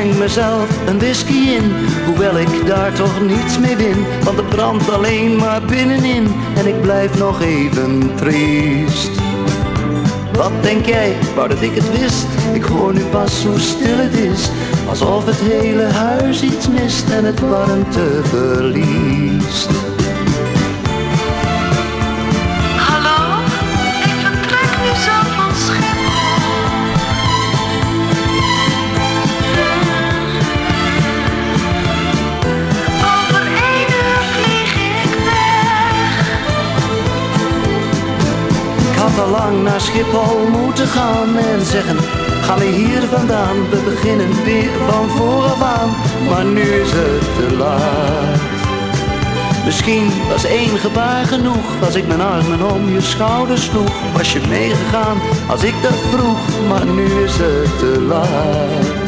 Schenk mezelf een whisky in, hoewel ik daar toch niets mee win. Want het brandt alleen maar binnenin en ik blijf nog even triest. Wat denk jij, wou dat ik het wist? Ik hoor nu pas hoe stil het is, alsof het hele huis iets mist en het warmte verliest. Naar Schiphol moeten gaan en zeggen Ga weer hier vandaan, we beginnen weer van vooraf aan. Maar nu is het te laat. Misschien was één gebaar genoeg Als ik mijn armen om je schouders sloeg. Was je meegegaan als ik dat vroeg Maar nu is het te laat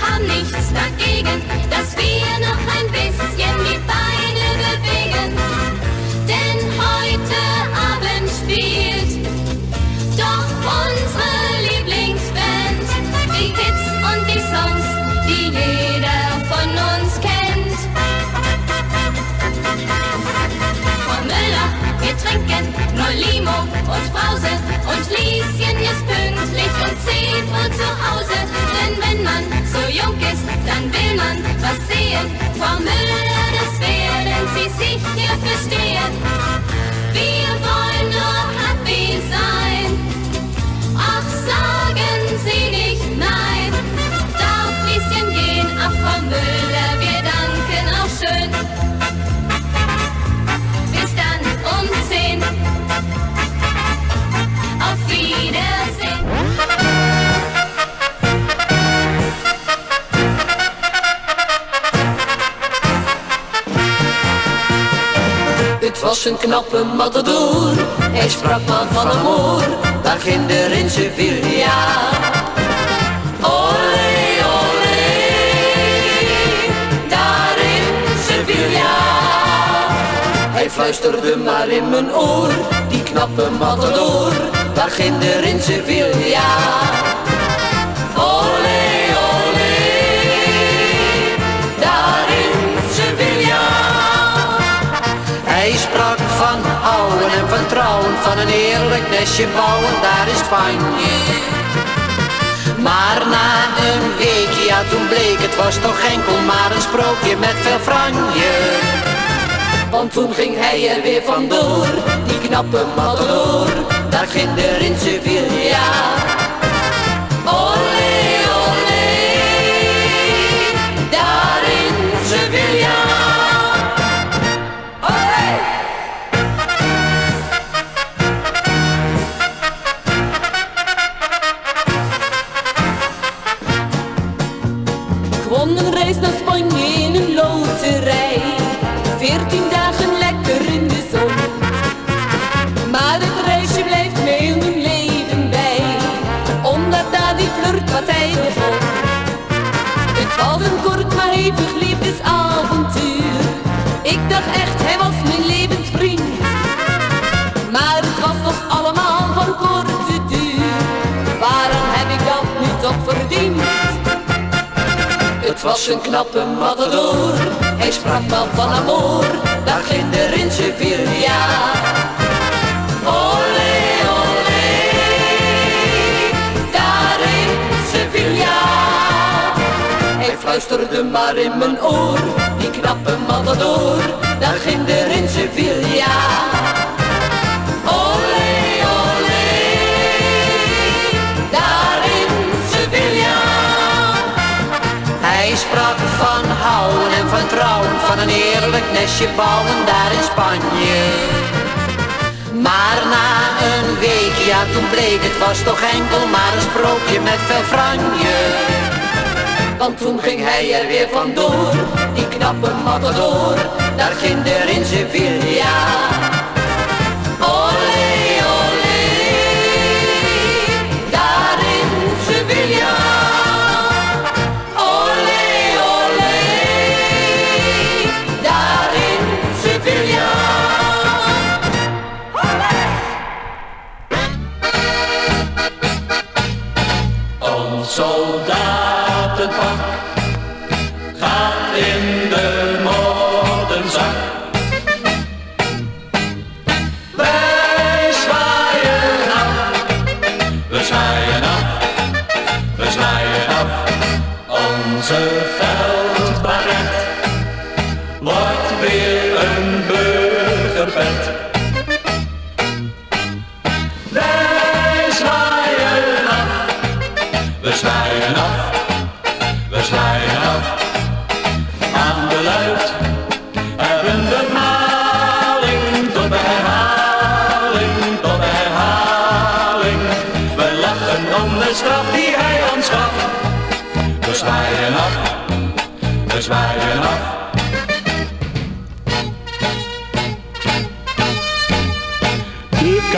Haben nichts dagegen, nur zu Hause, denn wenn man so jung ist, dann will man was sehen. Frau Müller, das wäre, wenn Sie sich hier verstehen. Was een knappe matador. Hij sprak maar van amour, daar ging er in Sevilla. Olé, olé, daar in Sevilla. Hij fluisterde maar in mijn oor, die knappe matador, daar ging er in Sevilla. Van een eerlijk nestje bouwen, daar is Spanje. Maar na een weekje, ja toen bleek het was toch enkel maar een sprookje met veel franje. Want toen ging hij er weer vandoor, die knappe matador, daar ging er in Sevilla. Het was een knappe matador, hij sprak maar van amour, daar ging er in Sevilla. Olé, olé, daar in Sevilla. Hij fluisterde maar in mijn oor, die knappe matador, daar ging er in Sevilla. Trouwen, van een eerlijk nestje bouwen daar in Spanje. Maar na een week, ja toen bleek het was toch enkel maar een sprookje met veel franje. Want toen ging hij er weer vandoor, die knappe matador, daar ging er in Sevilla.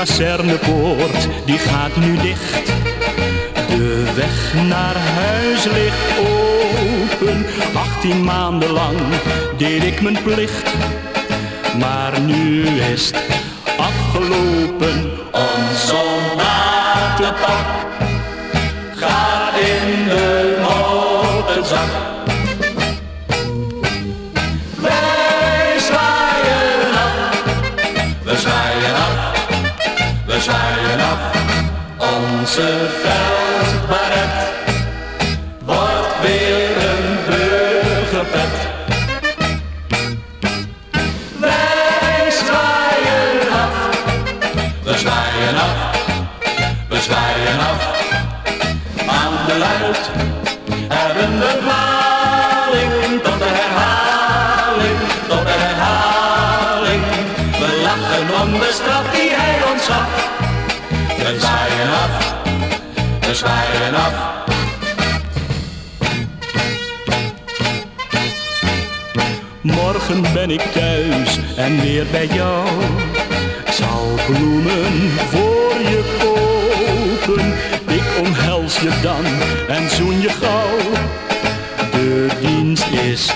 Kazernepoort die gaat nu dicht. De weg naar huis ligt open. 18 maanden lang deed ik mijn plicht. Maar nu is het afgelopen. Onze veldbaret wordt Ben ik thuis en weer bij jou. Zal bloemen voor je kopen. Ik omhels je dan en zoen je gauw. De dienst is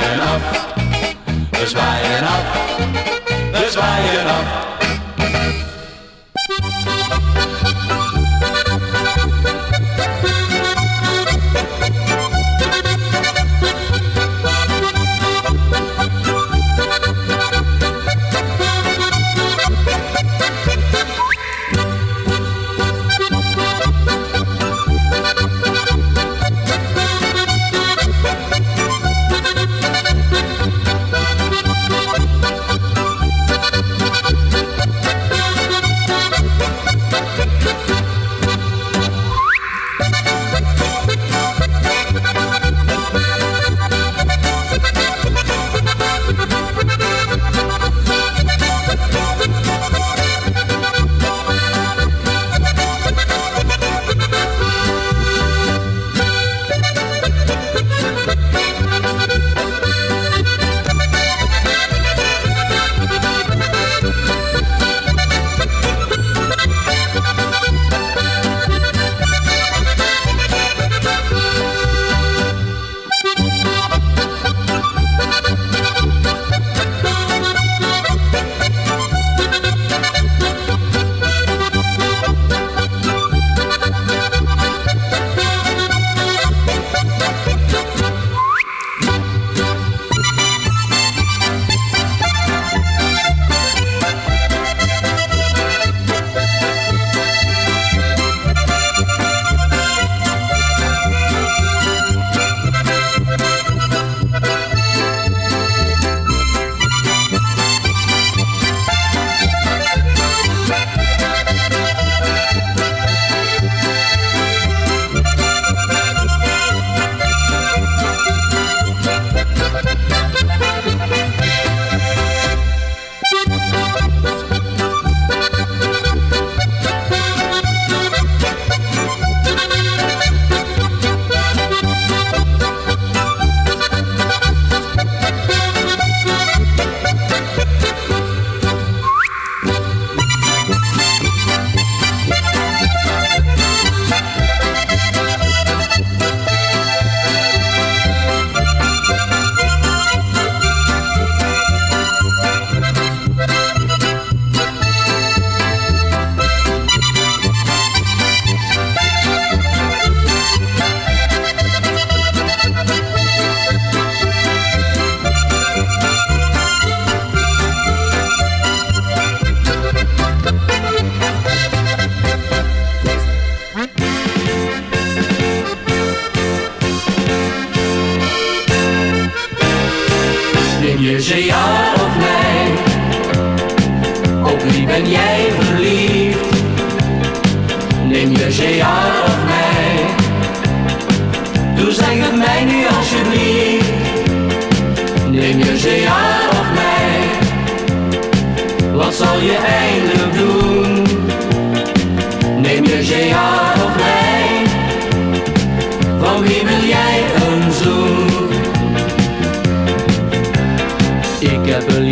zwaaien af, we zwaaien af, we zwaaien af.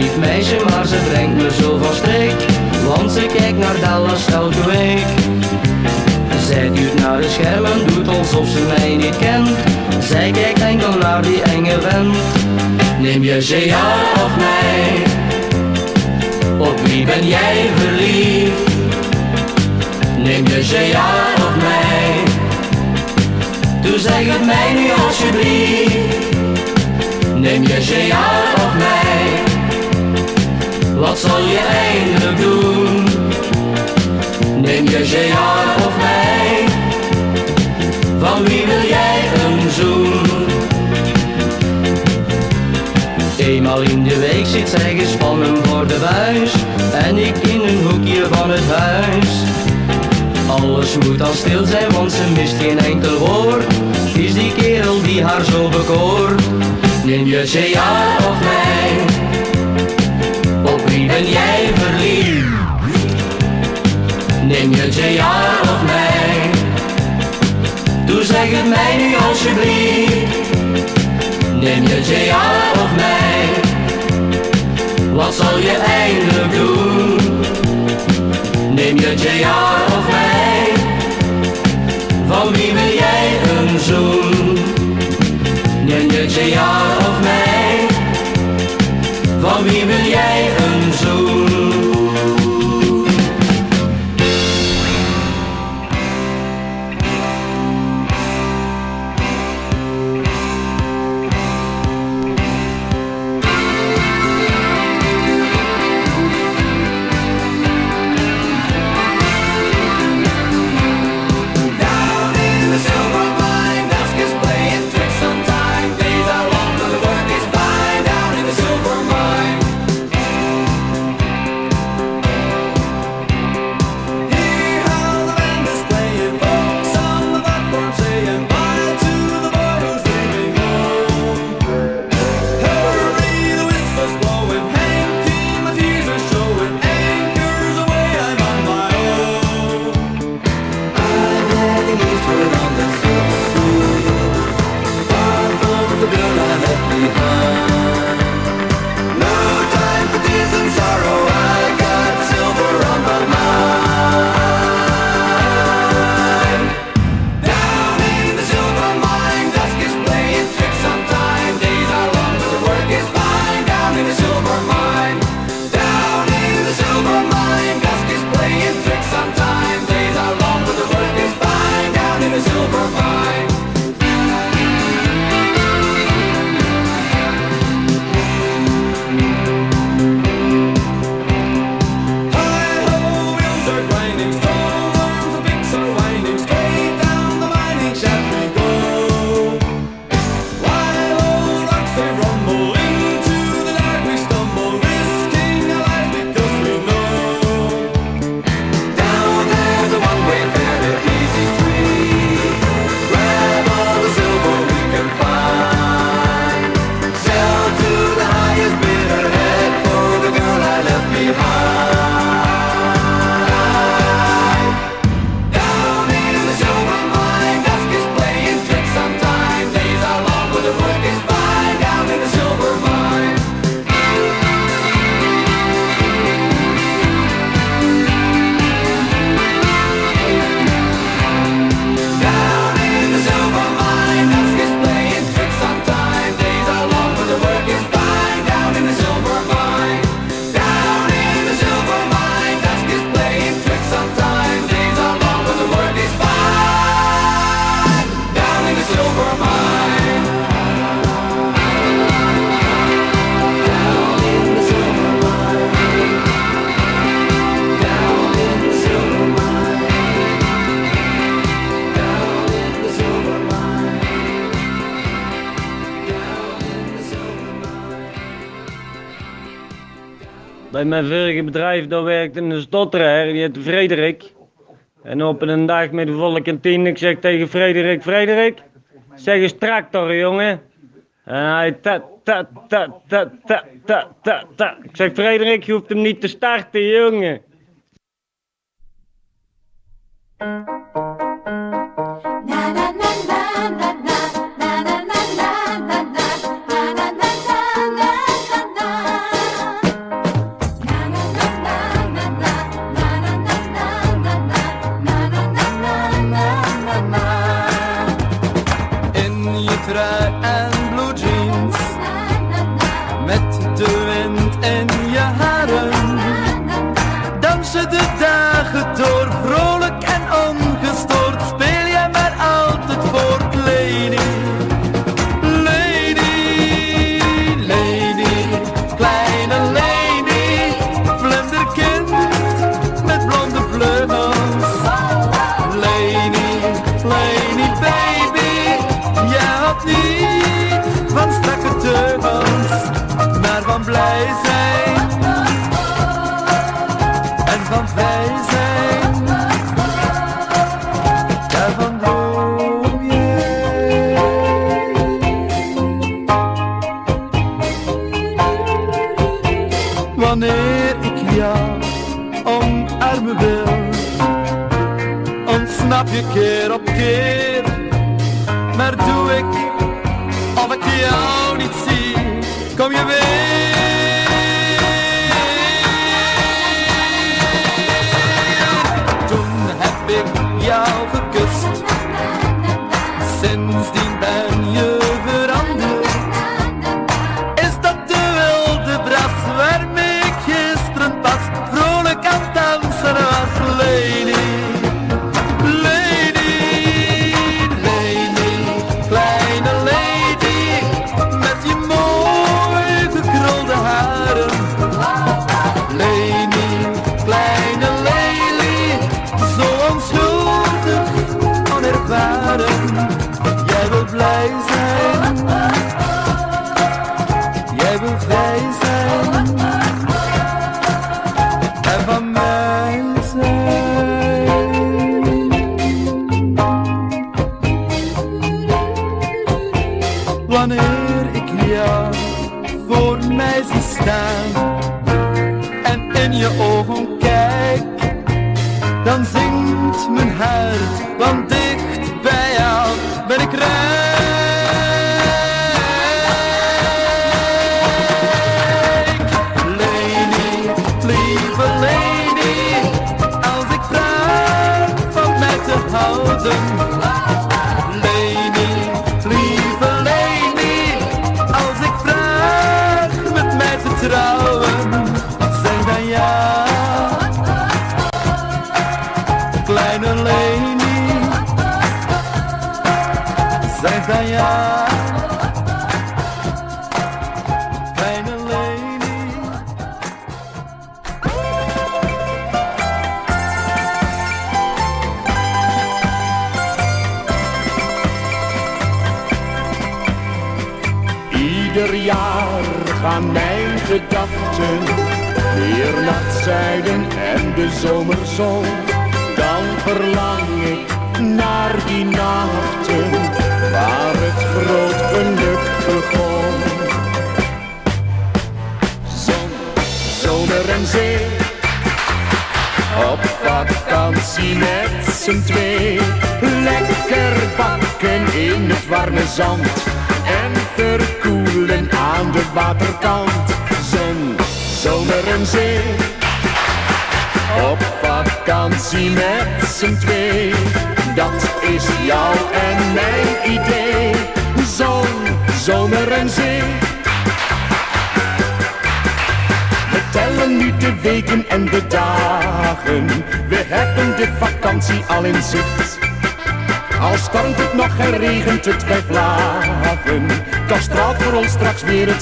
lief meisje, maar ze brengt me zo van streek. Want ze kijkt naar Dallas elke week. Zij duurt naar de schermen, doet alsof ze mij niet kent. Zij kijkt enkel naar die enge vent. Neem je ze ja of mij? Op wie ben jij verliefd? Neem je ze ja of mij? Toen zeg het mij nu alsjeblieft. Neem je ze ja of mij? wat zal je eindelijk doen? Neem je JR of mij, van wie wil jij een zoen? Eenmaal in de week zit zij gespannen voor de buis En ik in een hoekje van het huis Alles moet al stil zijn, want ze mist geen enkel woord Is die kerel die haar zo bekoort Neem je J.A. of mij ben jij verliefd? Neem je JR of mij? Doe zeg het mij nu alsjeblieft. Neem je JR of mij? Wat zal je eindelijk doen? Neem je JR of mij? Van wie wil jij een zoen? Neem je JR of mij? Van wie wil jij een mijn vorige bedrijf, daar werkte een stotteraar, die heette Frederik. En op een dag met de volle kantine, ik zeg tegen Frederik, Frederik, zeg eens tractor, jongen. En hij ta, ta, ta, ta, ta, ta, ta. Ik zeg, Frederik, je hoeft hem niet te starten, jongen.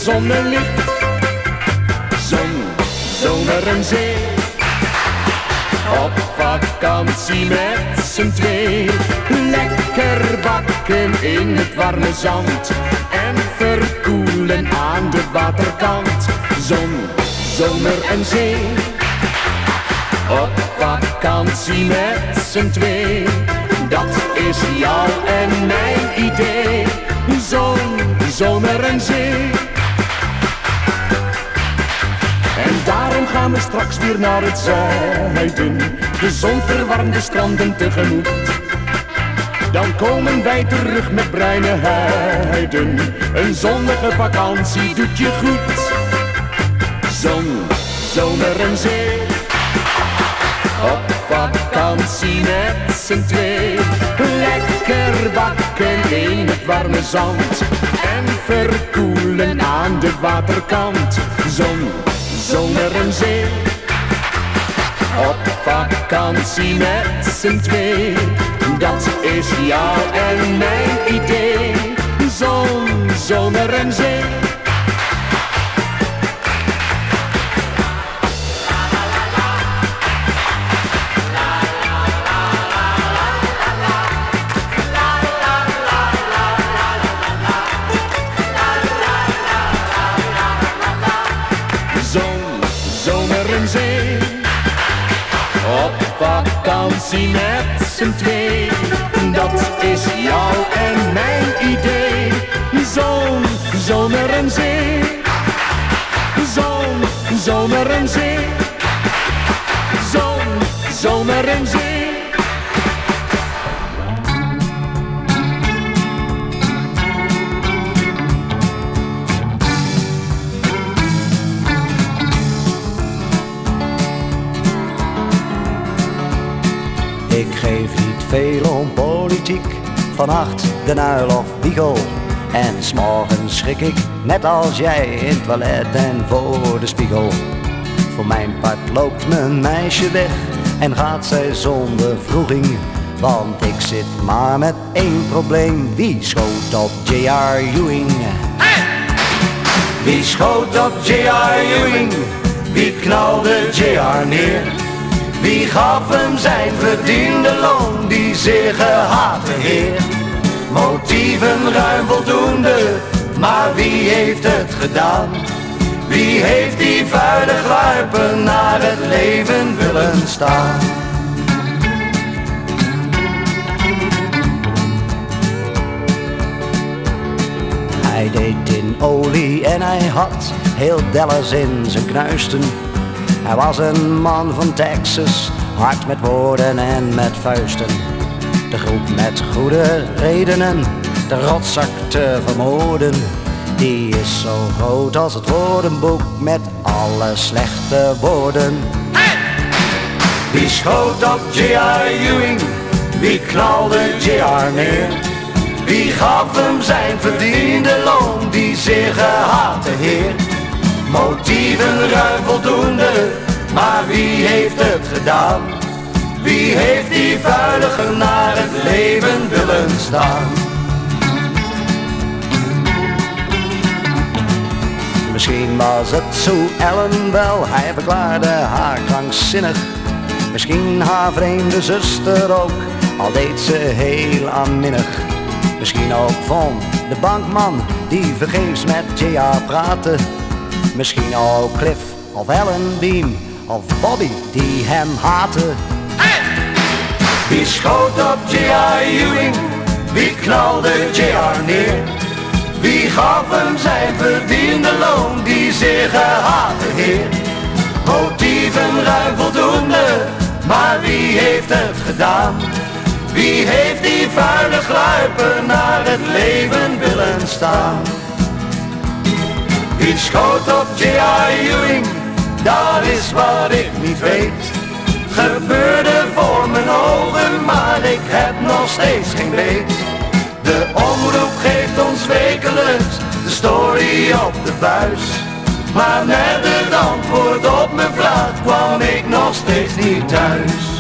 Zonder. tegemoet. Dan komen wij terug met bruine huiden. Een zonnige vakantie doet je goed. Zon, zomer en zee. Op vakantie met z'n twee. Lekker bakken in het warme zand. En verkoelen aan de waterkant. Zon, zomer en zee op vakantie met z'n twee. Dat is jou en mijn idee. Zon, zomer en zee. Vakantie met z'n twee. Dat is jou en mijn idee. Zon, zomer en zee. Zon, zomer en zee. Zon, zomer en zee. Politiek, vannacht de uil of wiegel. En s'morgens schrik ik, net als jij, in het toilet en voor de spiegel. Voor mijn part loopt mijn meisje weg en gaat zij zonder vroeging. Want ik zit maar met één probleem, wie schoot op J.R. Ewing? Wie schoot op J.R. Ewing? Wie knalde J.R. neer? Wie gaf hem zijn verdiende loon, die zeer gehate heer? Motieven ruim voldoende, maar wie heeft het gedaan? Wie heeft die vuile gluipen naar het leven willen staan? Hij deed in olie en hij had heel Dallas in zijn knuisten. Hij was een man van Texas, hard met woorden en met vuisten. De groep met goede redenen, de rotzak te vermoorden. Die is zo groot als het woordenboek met alle slechte woorden. Wie schoot op J.R. Ewing? Wie knalde J.R. neer? Wie gaf hem zijn verdiende loon, die zeer gehate heer? Motieven ruim voldoende, maar wie heeft het gedaan? Wie heeft die vuilige naar het leven willen staan? Misschien was het zo Ellen wel, hij verklaarde haar krankzinnig. Misschien haar vreemde zuster ook, al deed ze heel aanminnig. Misschien ook vond de bankman die vergeefs met J.R. praatte. Misschien ook Cliff of Ellen Beam of Bobby die hem haatte. Wie schoot op J.R. Ewing? Wie knalde J.R. neer? Wie gaf hem zijn verdiende loon, die zeer gehate heer? Motieven ruim voldoende, maar wie heeft het gedaan? Wie heeft die vuile gluipen naar het leven willen staan? Wie schoot op J.R. Ewing? Dat is wat ik niet weet. Gebeurde voor mijn ogen, maar ik heb nog steeds geen weet. De omroep geeft ons wekelijks de story op de buis. Maar met het antwoord op mijn vraag kwam ik nog steeds niet thuis.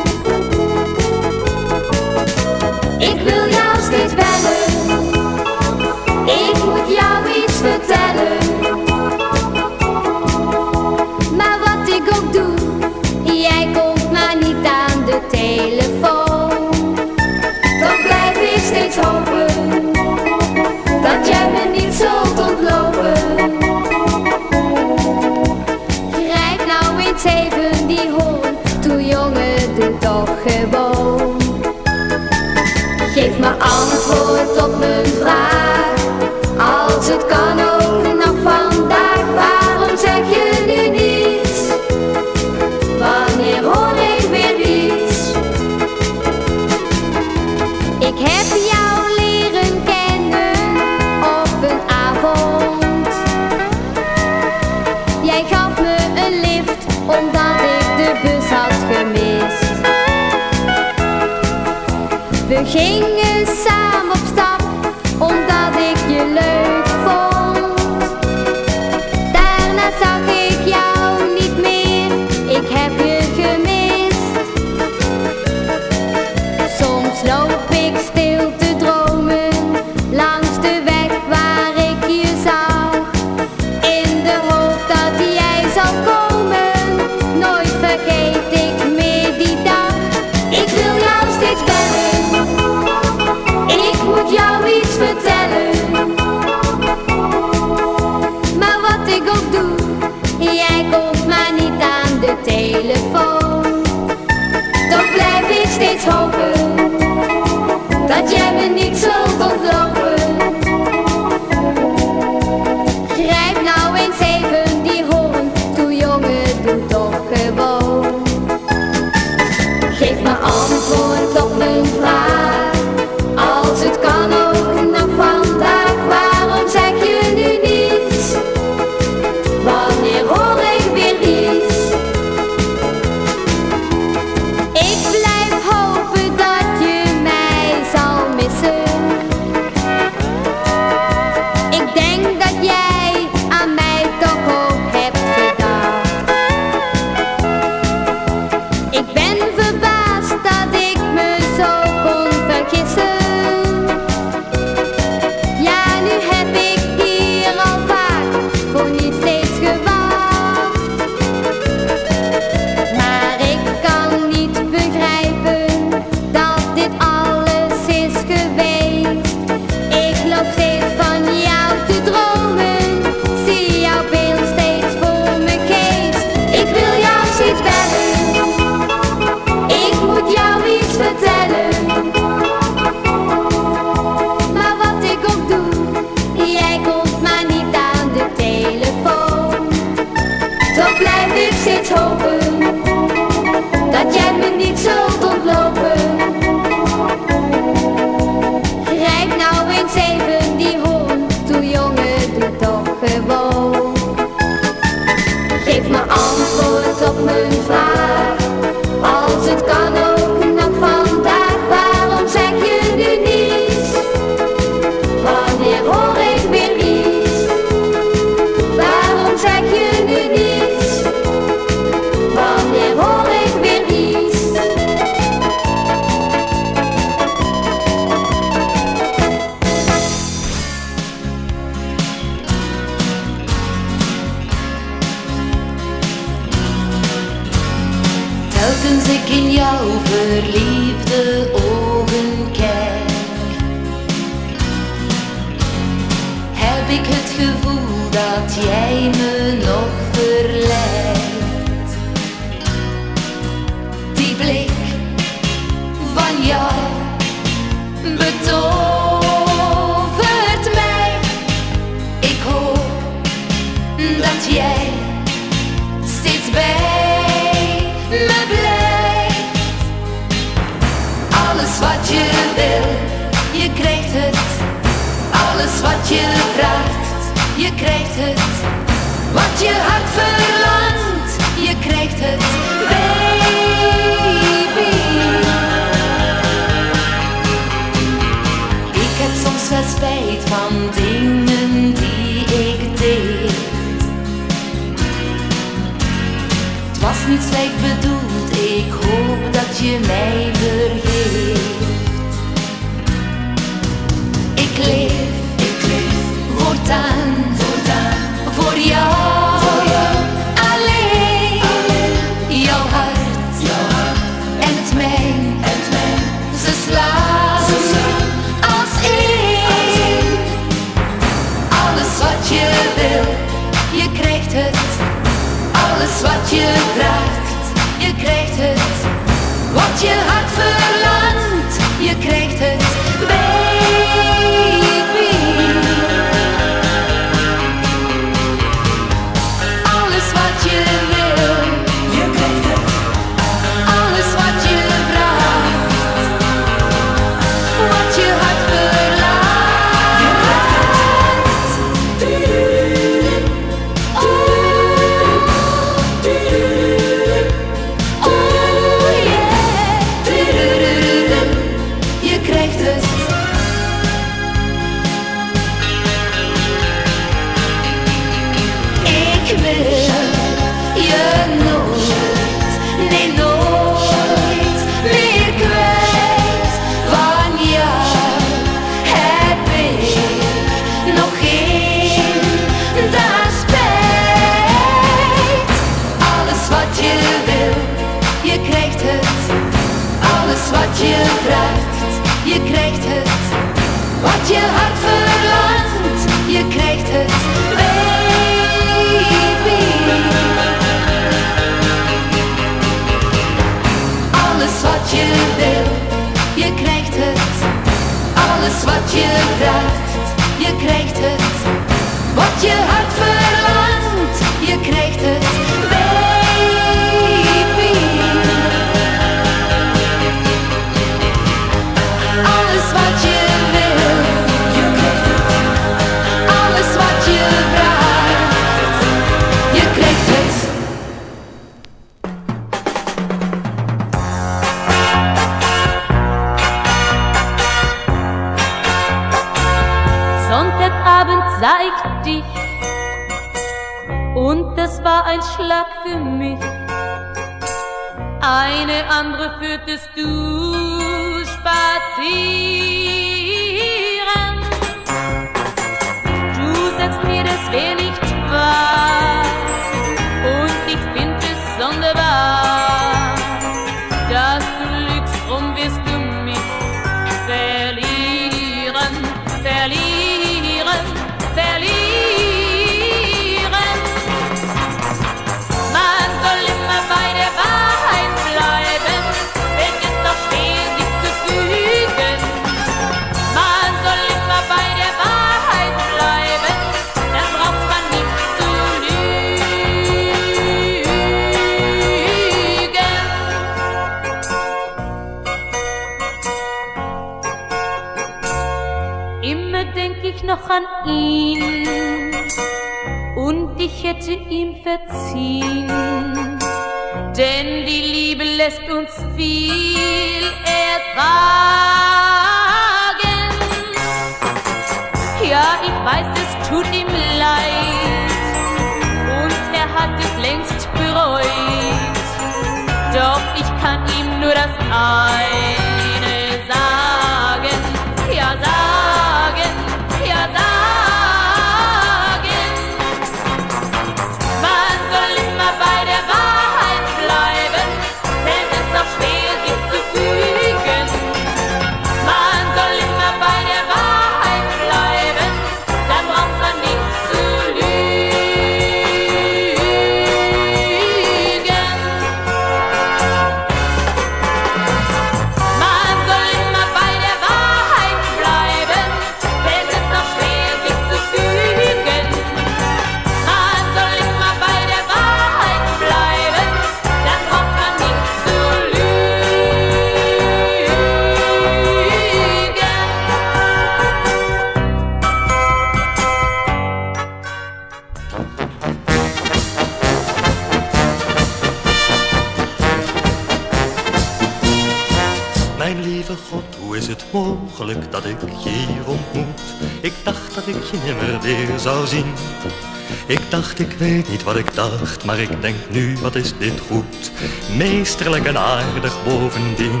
Maar ik denk nu, wat is dit goed. Meesterlijk en aardig bovendien.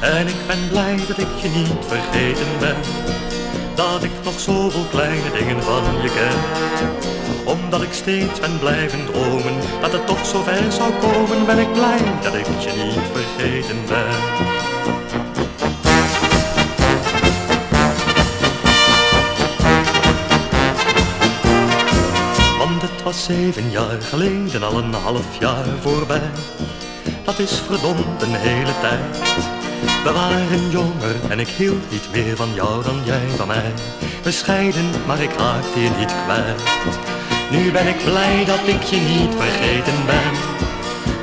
En ik ben blij dat ik je niet vergeten ben. Dat ik nog zoveel kleine dingen van je ken. Omdat ik steeds ben blijven dromen, dat het toch zo ver zou komen, ben ik blij dat ik je niet vergeten ben. Zeven jaar geleden, al een half jaar voorbij. Dat is verdomd een hele tijd. We waren jonger en ik hield niet meer van jou dan jij van mij. We scheiden, maar ik raakte je niet kwijt. Nu ben ik blij dat ik je niet vergeten ben.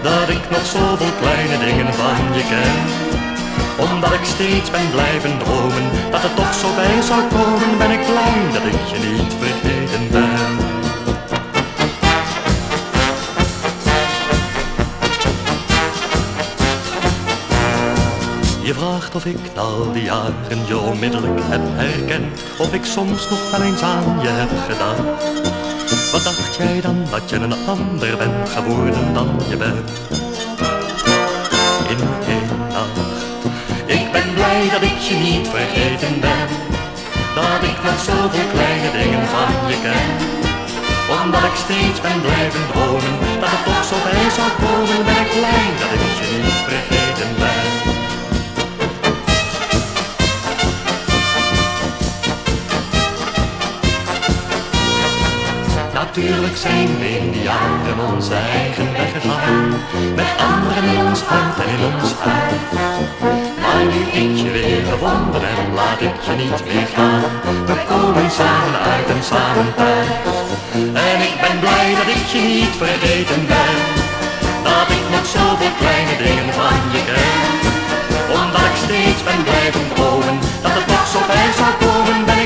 Dat ik nog zoveel kleine dingen van je ken. Omdat ik steeds ben blijven dromen, dat het toch zo bij zou komen, ben ik blij dat ik je niet vraagt of ik al die jaren je onmiddellijk heb herkend Of ik soms nog wel eens aan je heb gedaan. Wat dacht jij dan dat je een ander bent geworden dan je bent? In één nacht. Ik ben blij dat ik je niet vergeten ben Dat ik nog zoveel kleine dingen van je ken. Omdat ik steeds ben blijven dromen Dat het toch zo bij zou komen Ben ik blij dat ik je niet vergeten ben Natuurlijk zijn we in die jaren onze eigen weg gegaan. Met anderen in ons hart en in ons huis Maar nu ik je weer gevonden heb, laat ik je niet meer gaan. We komen samen uit en samen thuis. En ik ben blij dat ik je niet vergeten ben. Dat ik nog zoveel kleine dingen van je ken. Omdat ik steeds ben blijven dromen Dat het nog zo bij zou komen, ben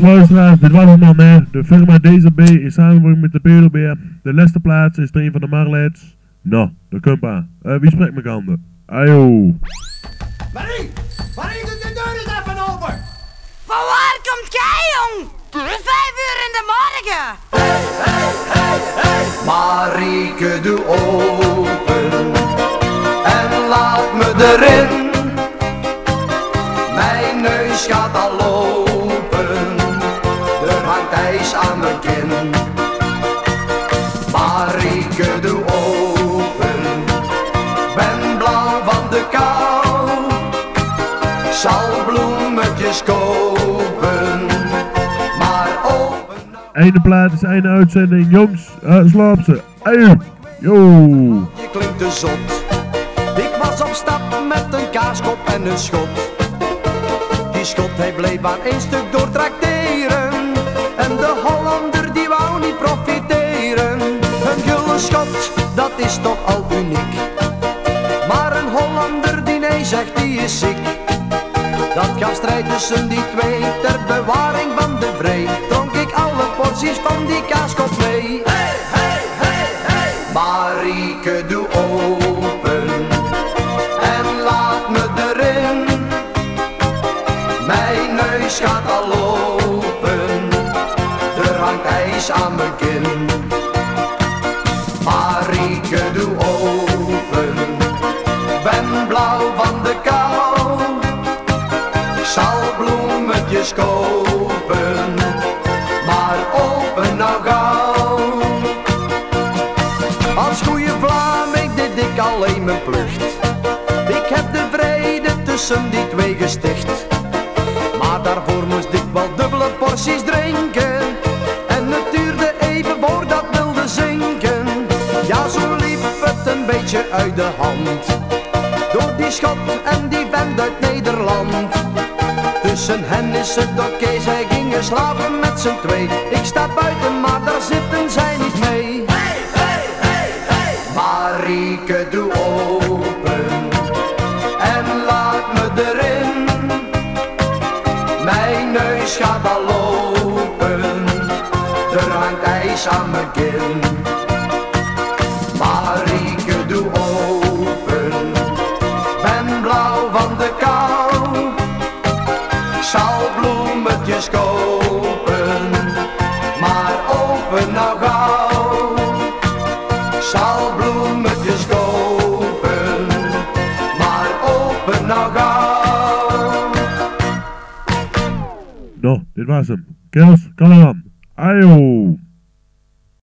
Luisteraars, dit was het dan hè. De firma DZB in samenwerking met de Pedelbeer. De laatste plaats is er een van de Marlets. Nou, de kumpa. Eh, wie spreekt me handen? Ayo. Marie! Marie, doe de deur eens even open! Van waar komt jij, jong? Vijf uur in de morgen. Marieke, doe open en laat me erin. Einde plaat is einde uitzending. Jongens, uh, slaap ze. Ayo. Yo. Je klinkt te zot. Ik was op stap met een kaaskop en een schot. Die schot hij bleef aan één stuk doortrakteren. En de Hollander die wou niet profiteren. Een gulden schot, dat is toch al uniek. Maar een Hollander die nee zegt, die is ziek. Dat gaf strijd tussen die twee die twee gesticht. Maar daarvoor moest ik wel dubbele porties drinken. En het duurde even voordat wilde zinken. Ja, zo liep het een beetje uit de hand. Door die schot en die vent uit Nederland. Tussen hen is het oké, zij gingen slapen met z'n twee. Ik sta buiten, maar daar zitten zij Nou, dit was